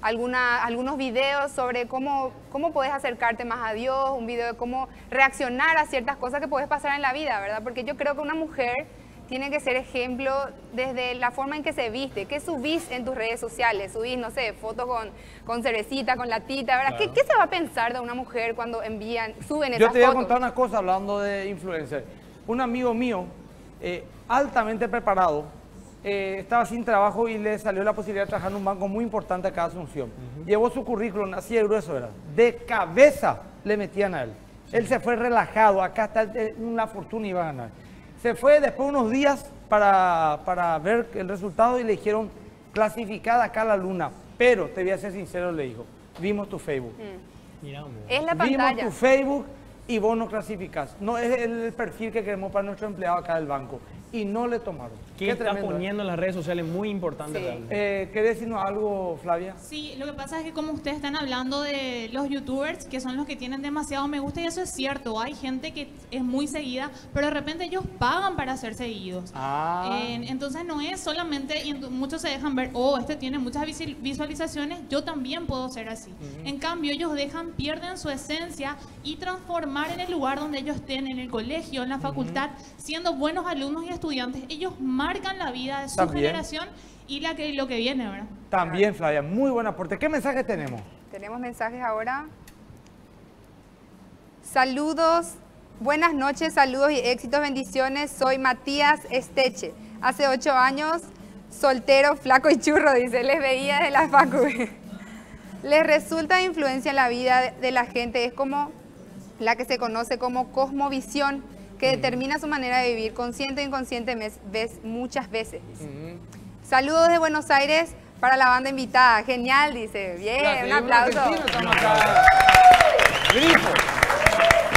alguna, algunos videos sobre cómo, cómo puedes acercarte más a Dios, un video de cómo reaccionar a ciertas cosas que puedes pasar en la vida, ¿verdad? Porque yo creo que una mujer tiene que ser ejemplo desde la forma en que se viste. ¿Qué subís en tus redes sociales? Subís, no sé, fotos con, con cerecita, con latita, ¿verdad? ¿Qué, ¿Qué, se va a pensar de una mujer cuando envían, suben esas Yo te voy a fotos? contar una cosa hablando de influencer. Un amigo mío, eh, altamente preparado, eh, estaba sin trabajo y le salió la posibilidad de trabajar en un banco muy importante acá de Asunción. Llevó su currículum, así de grueso era. De cabeza le metían a él. Él se fue relajado, acá está eh, una fortuna y iba a ganar. Se fue después de unos días para, para ver el resultado y le dijeron clasificada acá la luna. Pero te voy a ser sincero, le dijo, vimos tu Facebook. Es la Vimos pantalla. tu Facebook y vos no clasificás. No es el perfil que queremos para nuestro empleado acá del banco. Y no le tomaron. ¿Qué, está tremendo, ¿eh? poniendo en las redes sociales? Muy importante Sí. realmente. Eh, ¿Querés decirnos algo, Flavia? Sí, lo que pasa es que como ustedes están hablando de los youtubers, que son los que tienen demasiado me gusta, y eso es cierto, hay gente que es muy seguida, pero de repente ellos pagan para ser seguidos. Ah. En- entonces no es solamente, y muchos se dejan ver, oh, este tiene muchas visualizaciones, yo también puedo ser así. En cambio, ellos dejan, pierden su esencia y transformar en el lugar donde ellos estén, en el colegio, en la facultad, siendo buenos alumnos y estudiantes, ellos marcan la vida de su También. generación y la que, lo que viene, ¿verdad? También, Flavia, muy buen aporte. ¿Qué mensaje tenemos? Tenemos mensajes ahora. Saludos, buenas noches, saludos y éxitos, bendiciones. Soy Matías Esteche. Hace ocho años, soltero, flaco y churro, dice. Les veía desde la facu. [LAUGHS] Les resulta de influencia en la vida de- de la gente. Es como la que se conoce como cosmovisión, que determina su manera de vivir consciente e inconscientemente ves- muchas veces. dice. Saludos de Buenos Aires para la banda invitada. Genial, dice. Bien, Gracias. un aplauso. Grifo.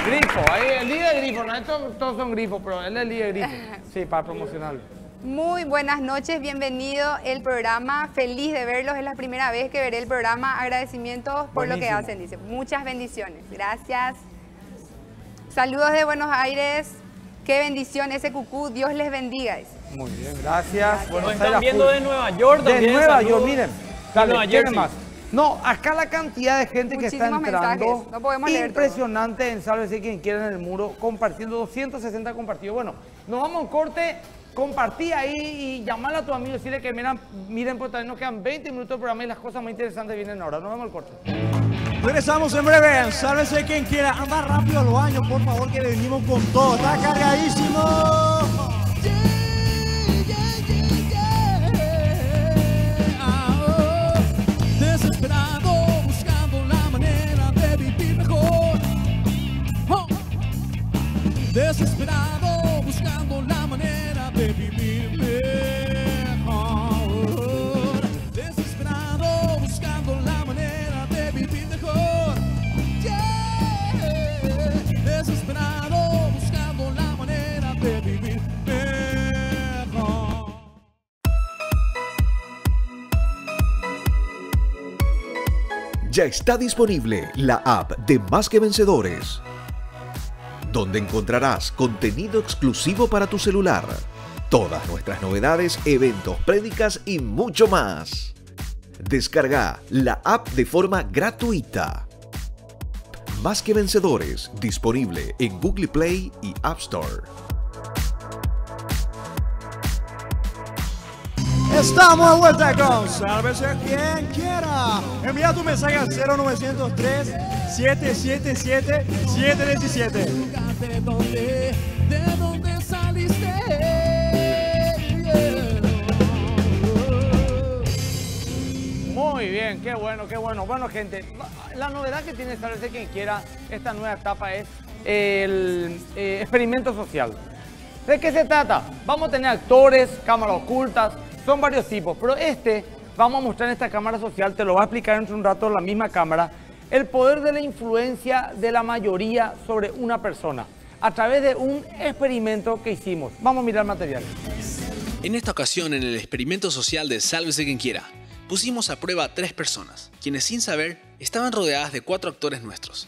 Grifo. Ahí el líder grifo. No, estos todos son grifos, pero él es el líder grifo. [LAUGHS] Sí, para promocionarlo. Muy buenas noches, bienvenido el programa. Feliz de verlos, es la primera vez que veré el programa. Agradecimientos por lo que hacen, dice. Muchas bendiciones. Gracias. Saludos de Buenos Aires. Qué bendición ese cucú. Dios les bendiga. Muy bien, gracias. Buenos están Aires viendo de Nueva York De Nueva saludos. York, miren. De Dale, Nueva ¿quién Jersey. más? No, acá la cantidad de gente que está entrando. no podemos leer. Impresionante en Sálvese quien quiera en el muro, compartiendo 260 compartidos. Bueno, nos vamos en corte. Compartí ahí y llamarle a tu amigo y decirle que miran, miren, pues también nos quedan 20 minutos de programa y las cosas más interesantes vienen ahora. Nos vemos al corte. Regresamos en breve. Sálvese quien quiera. Anda rápido al baño, por favor, que venimos con todo. Está cargadísimo. Desesperado buscando la manera de vivir Ya está disponible la app de Más que Vencedores, donde encontrarás contenido exclusivo para tu celular, todas nuestras novedades, eventos, prédicas y mucho más. Descarga la app de forma gratuita. Más que Vencedores, disponible en Google Play y App Store. Estamos de vuelta con Sálvese quien quiera. Envía tu mensaje al 0903 777 717. ¿De dónde, de dónde saliste? Muy bien, qué bueno, qué bueno. Bueno, gente, la novedad que tiene Sálvese quien quiera esta nueva etapa es el eh, experimento social. ¿De qué se trata? Vamos a tener actores, cámaras ocultas, son varios tipos, pero este vamos a mostrar en esta cámara social, te lo va a explicar dentro de un rato la misma cámara, el poder de la influencia de la mayoría sobre una persona a través de un experimento que hicimos. Vamos a mirar material. En esta ocasión, en el experimento social de Sálvese quien quiera, pusimos a prueba a tres personas, quienes sin saber estaban rodeadas de cuatro actores nuestros.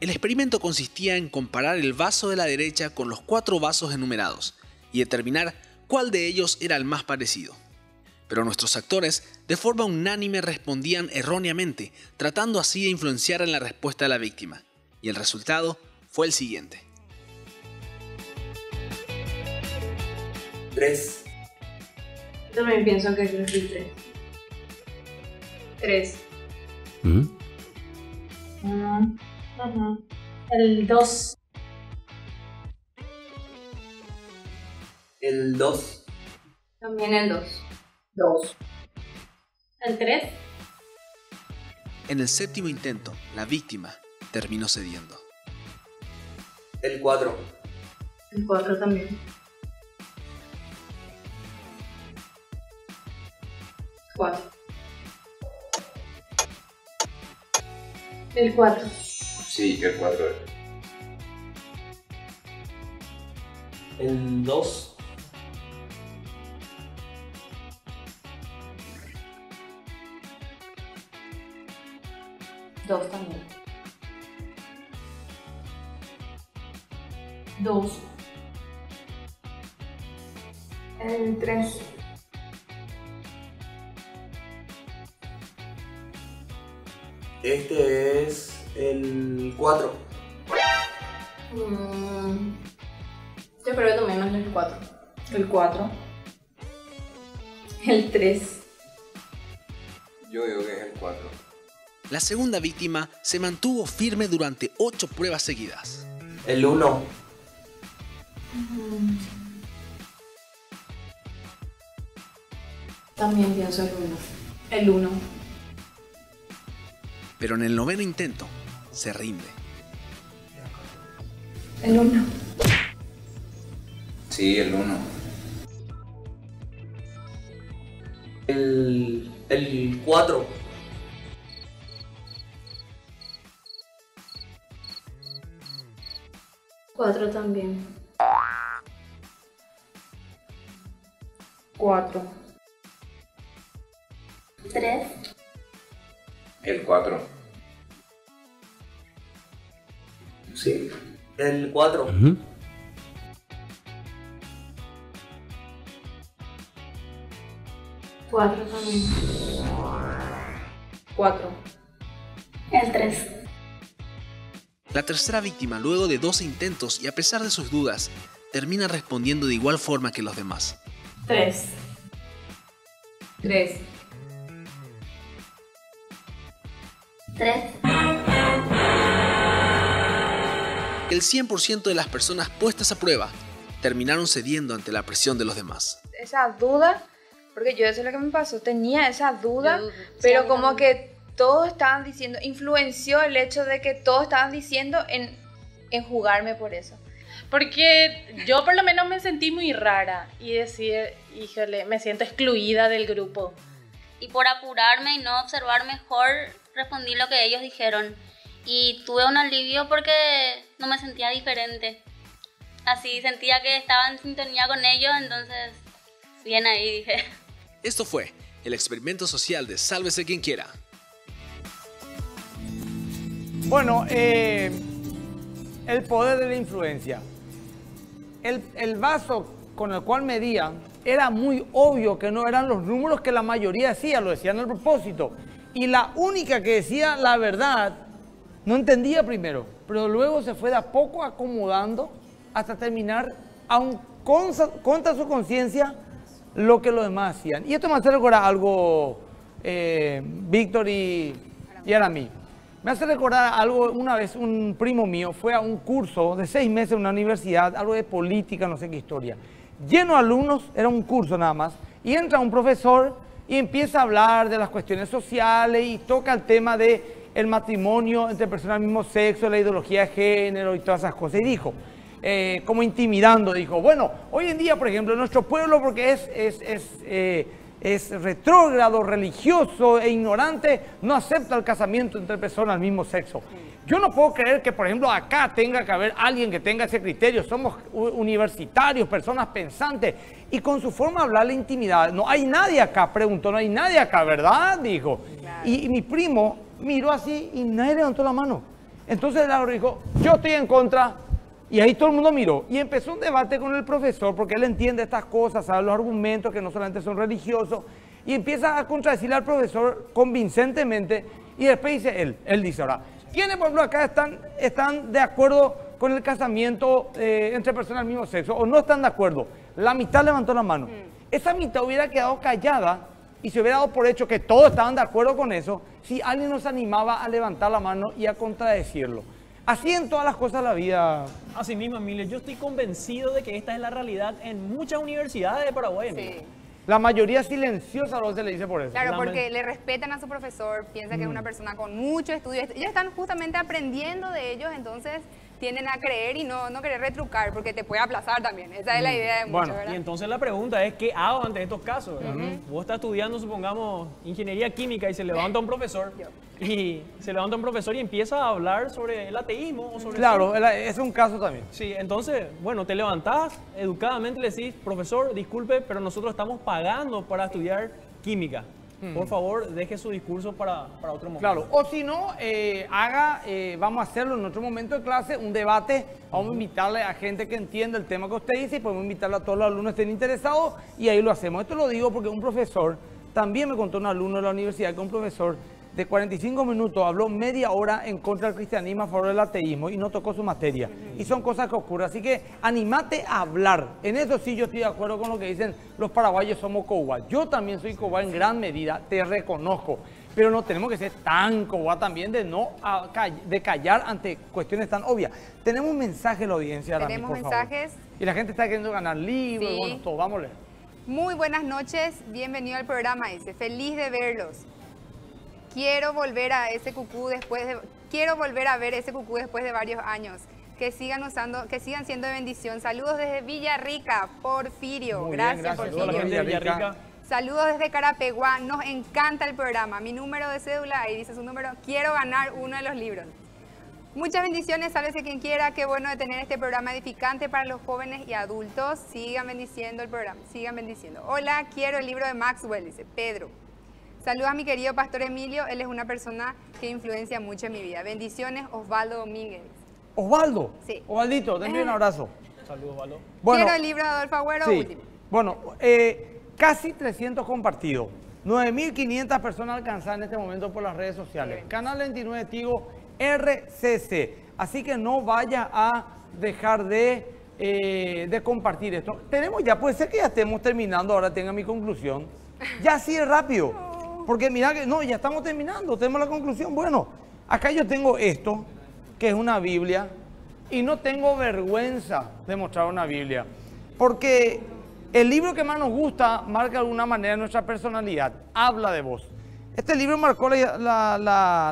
El experimento consistía en comparar el vaso de la derecha con los cuatro vasos enumerados y determinar cuál de ellos era el más parecido. Pero nuestros actores de forma unánime respondían erróneamente, tratando así de influenciar en la respuesta de la víctima. Y el resultado fue el siguiente. 3. Yo también pienso que es el 3. 3. ¿Mm? El 2. El 2. También el 2. 2. El 3. En el séptimo intento, la víctima terminó cediendo. El 4. El 4 también. 4. El 4. Sí, el 4. El 2. Dos también. Dos. El 3. Este es el 4. Mm, yo creo que también es el 4. El 4. El 3. Yo digo que es el 4. La segunda víctima se mantuvo firme durante ocho pruebas seguidas. El 1. También pienso el 1. El 1. Pero en el noveno intento, se rinde. El 1. Sí, el 1. El, el Cuatro también. Cuatro. Tres. El 4. Sí. El 4. Cuatro también. Cuatro. El tres. La tercera víctima, luego de 12 intentos y a pesar de sus dudas, termina respondiendo de igual forma que los demás. Tres. Tres. Tres. El 100% de las personas puestas a prueba terminaron cediendo ante la presión de los demás. esa duda, porque yo eso es lo que me pasó, tenía esa duda, pero como que todos estaban diciendo, influenció el hecho de que todos estaban diciendo en, en jugarme por eso. Porque yo por lo menos me sentí muy rara y decir, híjole, me siento excluida del grupo. Y por apurarme y no observar mejor, respondí lo que ellos dijeron. Y tuve un alivio porque no me sentía diferente. Así sentía que estaba en sintonía con ellos, entonces bien ahí dije. Esto fue el experimento social de Sálvese quien quiera. Bueno, eh, el poder de la influencia. El, vaso con el cual medían era muy obvio que no eran los números que la mayoría decía, lo decían al propósito. Y la única que decía la verdad no entendía primero, pero luego se fue de a poco acomodando hasta terminar, aun con- contra su conciencia, lo que los demás hacían. Y esto me hace algo, eh, Víctor y, y Aramí. Me hace recordar algo, una vez un primo mío fue a un curso de seis meses en una universidad, algo de política, no sé qué historia. Lleno de alumnos, era un curso nada más, y entra un profesor y empieza a hablar de las cuestiones sociales y toca el tema de matrimonio entre personas del mismo sexo, la ideología de género y todas esas cosas. Y dijo, eh, como intimidando, dijo, bueno, hoy en día, por ejemplo, nuestro pueblo, porque es, eh, es retrógrado, religioso e ignorante, no acepta el casamiento entre personas del mismo sexo. Yo no puedo creer que, por ejemplo, acá tenga que haber alguien que tenga ese criterio. Somos universitarios, personas pensantes. Y con su forma de hablar la intimidad, no hay nadie acá, preguntó, no hay nadie acá, ¿verdad? Dijo. Y, y mi primo miró así y nadie levantó la mano. Entonces él dijo, yo estoy en contra. Y ahí todo el mundo miró. Y empezó un debate con el profesor, porque él entiende estas cosas, sabe los argumentos que no solamente son religiosos. Y empieza a contradecirle al profesor convincentemente y después dice él, él dice ahora, ¿quiénes por ejemplo acá están, están de acuerdo con el casamiento eh, entre personas del mismo sexo o no están de acuerdo? La mitad levantó la mano. Esa mitad hubiera quedado callada y se hubiera dado por hecho que todos estaban de acuerdo con eso si alguien nos animaba a levantar la mano y a contradecirlo. Así en todas las cosas de la vida. Así mismo, Emilio, yo estoy convencido de que esta es la realidad en muchas universidades de Paraguay. Emilio. La mayoría silenciosa no se le dice por eso. Claro, porque le respetan a su profesor, piensa que es Mm. una persona con mucho estudio. Ellos están justamente aprendiendo de ellos, entonces tienden a creer y no, no querer retrucar, porque te puede aplazar también. Esa es la idea de muchos, Bueno, ¿verdad? y entonces la pregunta es, ¿qué hago ante estos casos? Vos estás estudiando, supongamos, ingeniería química y se levanta un profesor y se levanta un profesor y empieza a hablar sobre el ateísmo o sobre... Claro, el- es un caso también. Sí, entonces, bueno, te levantás educadamente y le decís, profesor, disculpe, pero nosotros estamos pagando para estudiar química. Por Mm. favor, deje su discurso para, para otro momento. Claro, o si no, eh, haga, eh, vamos a hacerlo en otro momento de clase, un debate, vamos a invitarle a gente que entienda el tema que usted dice y podemos invitarle a todos los alumnos que estén interesados y ahí lo hacemos. Esto lo digo porque un profesor, también me contó un alumno de la universidad que un profesor de 45 minutos habló media hora en contra del cristianismo a favor del ateísmo y no tocó su materia. Y son cosas que ocurren. Así que animate a hablar. En eso sí yo estoy de acuerdo con lo que dicen los paraguayos somos coba. Yo también soy coba en gran medida, te reconozco. Pero no tenemos que ser tan coba también de no de callar ante cuestiones tan obvias. Tenemos un mensaje a la audiencia. Tenemos por favor. mensajes. Y la gente está queriendo ganar libros, Sí. bueno, todo. Vamos a leer. Muy buenas noches, bienvenido al programa, dice. Feliz de verlos. Quiero volver a ese cucú después de quiero volver a ver ese cucú después de varios años. Que sigan usando, que sigan siendo de bendición. Saludos desde Villarrica, Porfirio. Muy bien, gracias, gracias. Porfirio. Hola, Villarrica. Saludos desde Carapeguá. Nos encanta el programa. Mi número de cédula, ahí dice su número. Quiero ganar uno de los libros. Muchas bendiciones, sálvese quien quiera. Qué bueno de tener este programa edificante para los jóvenes y adultos. Sigan bendiciendo el programa, sigan bendiciendo. Hola, quiero el libro de Maxwell, dice Pedro. Saludos a mi querido pastor Emilio, él es una persona que influencia mucho en mi vida. Bendiciones, Osvaldo Domínguez. Osvaldo. Sí. Osvaldito, te envío un abrazo. [LAUGHS] Saludos. Bueno, quiero el libro de Adolfo Agüero, Sí. último. Bueno, eh, casi 300 compartidos. 9.500 personas alcanzadas en este momento por las redes sociales. Canal 29 Tigo RCC. Así que no vaya a dejar de, eh, de compartir esto. Tenemos ya, puede ser que ya estemos terminando, ahora tenga mi conclusión. Ya así rápido. [LAUGHS] Porque mira que no, ya estamos terminando, tenemos la conclusión. Bueno, acá yo tengo esto, que es una Biblia, y no tengo vergüenza de mostrar una Biblia. Porque el libro que más nos gusta marca de alguna manera nuestra personalidad, habla de vos. Este libro marcó la,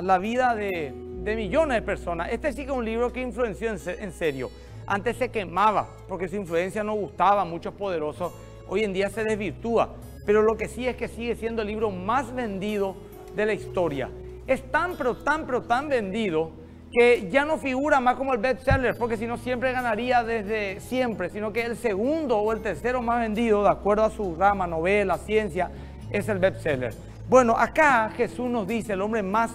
la- vida de, de millones de personas. Este sí que es un libro que influenció en, en serio. Antes se quemaba porque su influencia no gustaba muchos poderosos. Hoy en día se desvirtúa. Pero lo que sí es que sigue siendo el libro más vendido de la historia. Es tan, pero tan, pero tan vendido que ya no figura más como el bestseller, porque si no siempre ganaría desde siempre, sino que el segundo o el tercero más vendido, de acuerdo a su rama, novela, ciencia, es el bestseller. Bueno, acá Jesús nos dice, el hombre más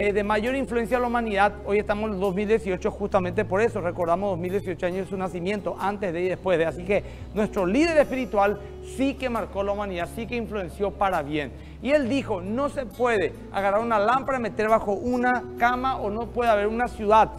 eh, de mayor influencia a la humanidad, hoy estamos en el 2018 justamente por eso, recordamos 2018 años de su nacimiento, antes de y después de, así que nuestro líder espiritual sí que marcó la humanidad, sí que influenció para bien. Y él dijo, no se puede agarrar una lámpara y meter bajo una cama o no puede haber una ciudad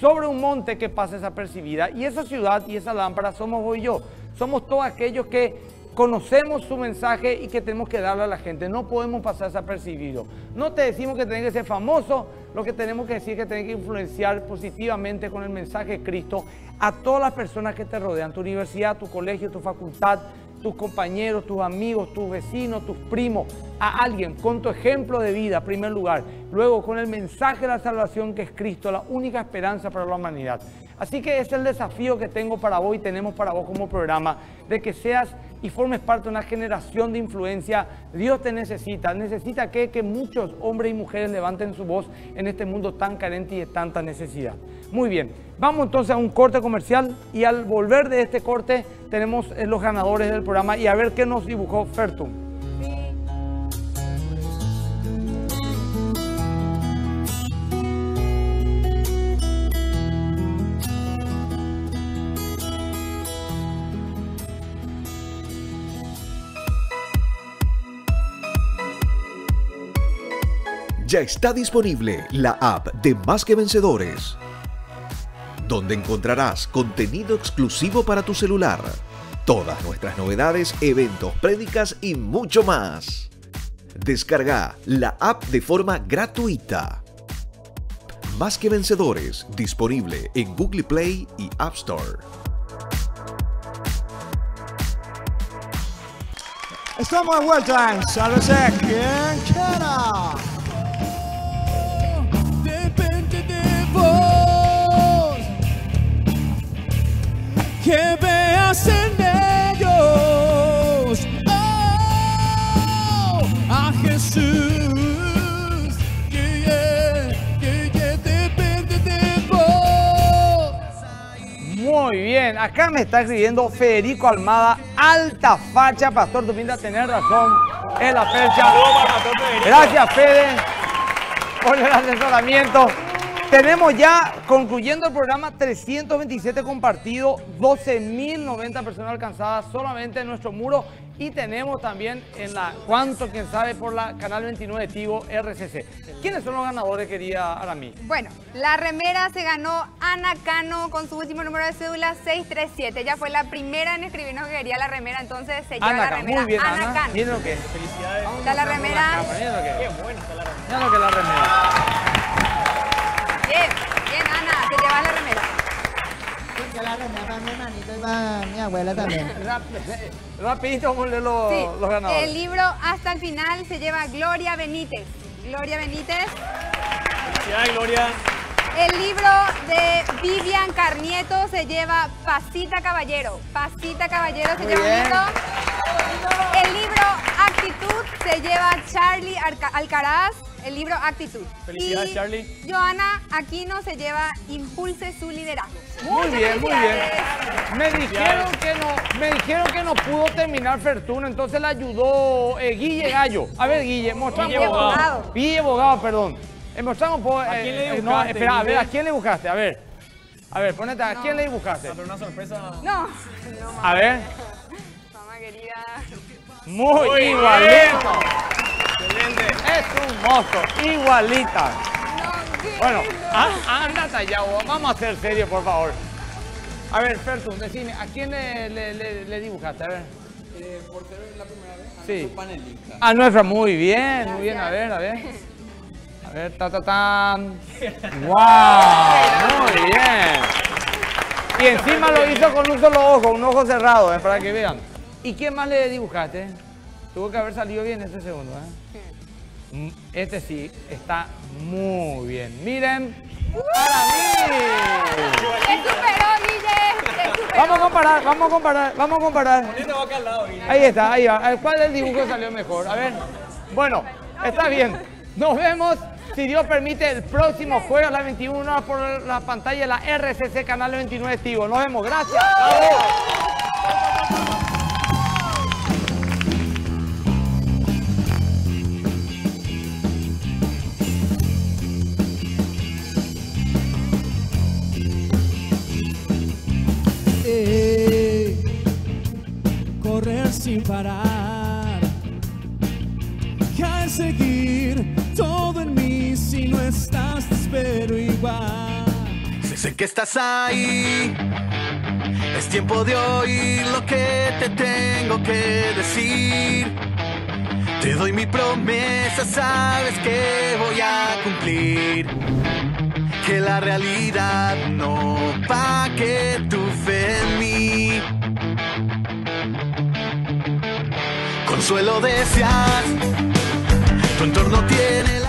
sobre un monte que pase desapercibida. Y esa ciudad y esa lámpara somos vos y yo. Somos todos aquellos que conocemos su mensaje y que tenemos que darle a la gente. No podemos pasar desapercibido. No te decimos que tenés que ser famoso, lo que tenemos que decir es que tenés que influenciar positivamente con el mensaje de Cristo a todas las personas que te rodean, tu universidad, tu colegio, tu facultad, tus compañeros, tus amigos, tus vecinos, tus primos, a alguien con tu ejemplo de vida, en primer lugar. Luego con el mensaje de la salvación que es Cristo, la única esperanza para la humanidad. Así que ese es el desafío que tengo para vos y tenemos para vos como programa, de que seas y formes parte de una generación de influencia. Dios te necesita, necesita que, que muchos hombres y mujeres levanten su voz en este mundo tan carente y de tanta necesidad. Muy bien, vamos entonces a un corte comercial y al volver de este corte tenemos eh, los ganadores del programa y a ver qué nos dibujó Fertum. Ya está disponible la app de Más que Vencedores, donde encontrarás contenido exclusivo para tu celular, todas nuestras novedades, eventos, prédicas y mucho más. Descarga la app de forma gratuita. Más que Vencedores, disponible en Google Play y App Store. Estamos de vuelta en quiera. Que veas en ellos oh, a Jesús. Que yeah, que yeah, depende de vos. Muy bien, acá me está escribiendo Federico Almada, alta facha, Pastor Tupinda, tener razón, es la fecha. Gracias, Fede, por el asesoramiento. Tenemos ya, concluyendo el programa, 327 compartidos, 12.090 personas alcanzadas solamente en nuestro muro y tenemos también en la, ¿cuánto? ¿Quién sabe? Por la Canal 29 Tigo RCC. ¿Quiénes son los ganadores, querida Arami? Bueno, la remera se ganó Ana Cano con su último número de cédula 637. Ella fue la primera en escribirnos que quería la remera, entonces se lleva Ana la Cano, remera. muy bien, Ana. Cano. Miren lo que es. Felicidades. Está la remera. Miren lo que es. Qué buena está la remera. Miren lo que es la remera. Bien, bien, Ana, te llevas la remera. la remera para mi hermanito y para mi abuela también. [LAUGHS] Rap- Rapidito vamos a leer los, Sí, los ganadores. el libro hasta el final se lleva Gloria Benítez. Gloria Benítez. Felicidades, Gloria. El libro de Vivian Carnieto se lleva Pasita Caballero. Pasita Caballero se Muy lleva bien. un libro. El libro Actitud se lleva Charlie Alcaraz. El libro Actitud. Felicidades, Y Charlie. Joana Aquino se lleva Impulse su liderazgo. Muy Muchas bien, muy bien. Me dijeron que no, me dijeron que no pudo terminar Fertuna, entonces le ayudó eh, Guille Gallo. A ver, Guille, mostramos. Guille Bogado. Guille Bogado, perdón. Eh, mostramos un poco. ¿A eh, quién le eh, no, dibujaste, espera, a ver? ¿a quién le dibujaste? A ver. A ver, ponete, ¿a quién le dibujaste? Ah, pero una sorpresa. No, no, A ver. mamá querida. Muy, Muy igualito. Es un monstruo, igualita. Bueno, anda allá, vamos a ser serios, por favor. A ver, Fertun, decime, ¿a quién le, le- le- le dibujaste? A ver. por ser la primera vez, a Sí. nuestro panelista. A nuestra, muy bien, muy bien, a ver, a ver. A ver, ta, ta, tan. ¡Wow! Muy bien. Y encima lo hizo con un solo ojo, un ojo cerrado, eh, para que vean. ¿Y quién más le dibujaste? Tuvo que haber salido bien este segundo, ¿eh? Este sí, está muy bien. Miren, para mí. Te superó, Guille. Te superó. Vamos a comparar, vamos a comparar, vamos a comparar. Poniendo acá al lado, Guille. Ahí está, ahí va. ¿Cuál del dibujo salió mejor? A ver. Bueno, está bien. Nos vemos, si Dios permite, el próximo jueves a las 21 horas por la pantalla de la RCC Canal 29 Tigo. Nos vemos, gracias. Correr sin parar, caer seguir todo en mí. Si no estás, te espero igual. Sé que estás ahí. Es tiempo de oír lo que te tengo que decir. Te doy mi promesa, sabes que voy a cumplir. Que la realidad no pague tu fe en mí. Consuelo deseas, tu entorno tiene la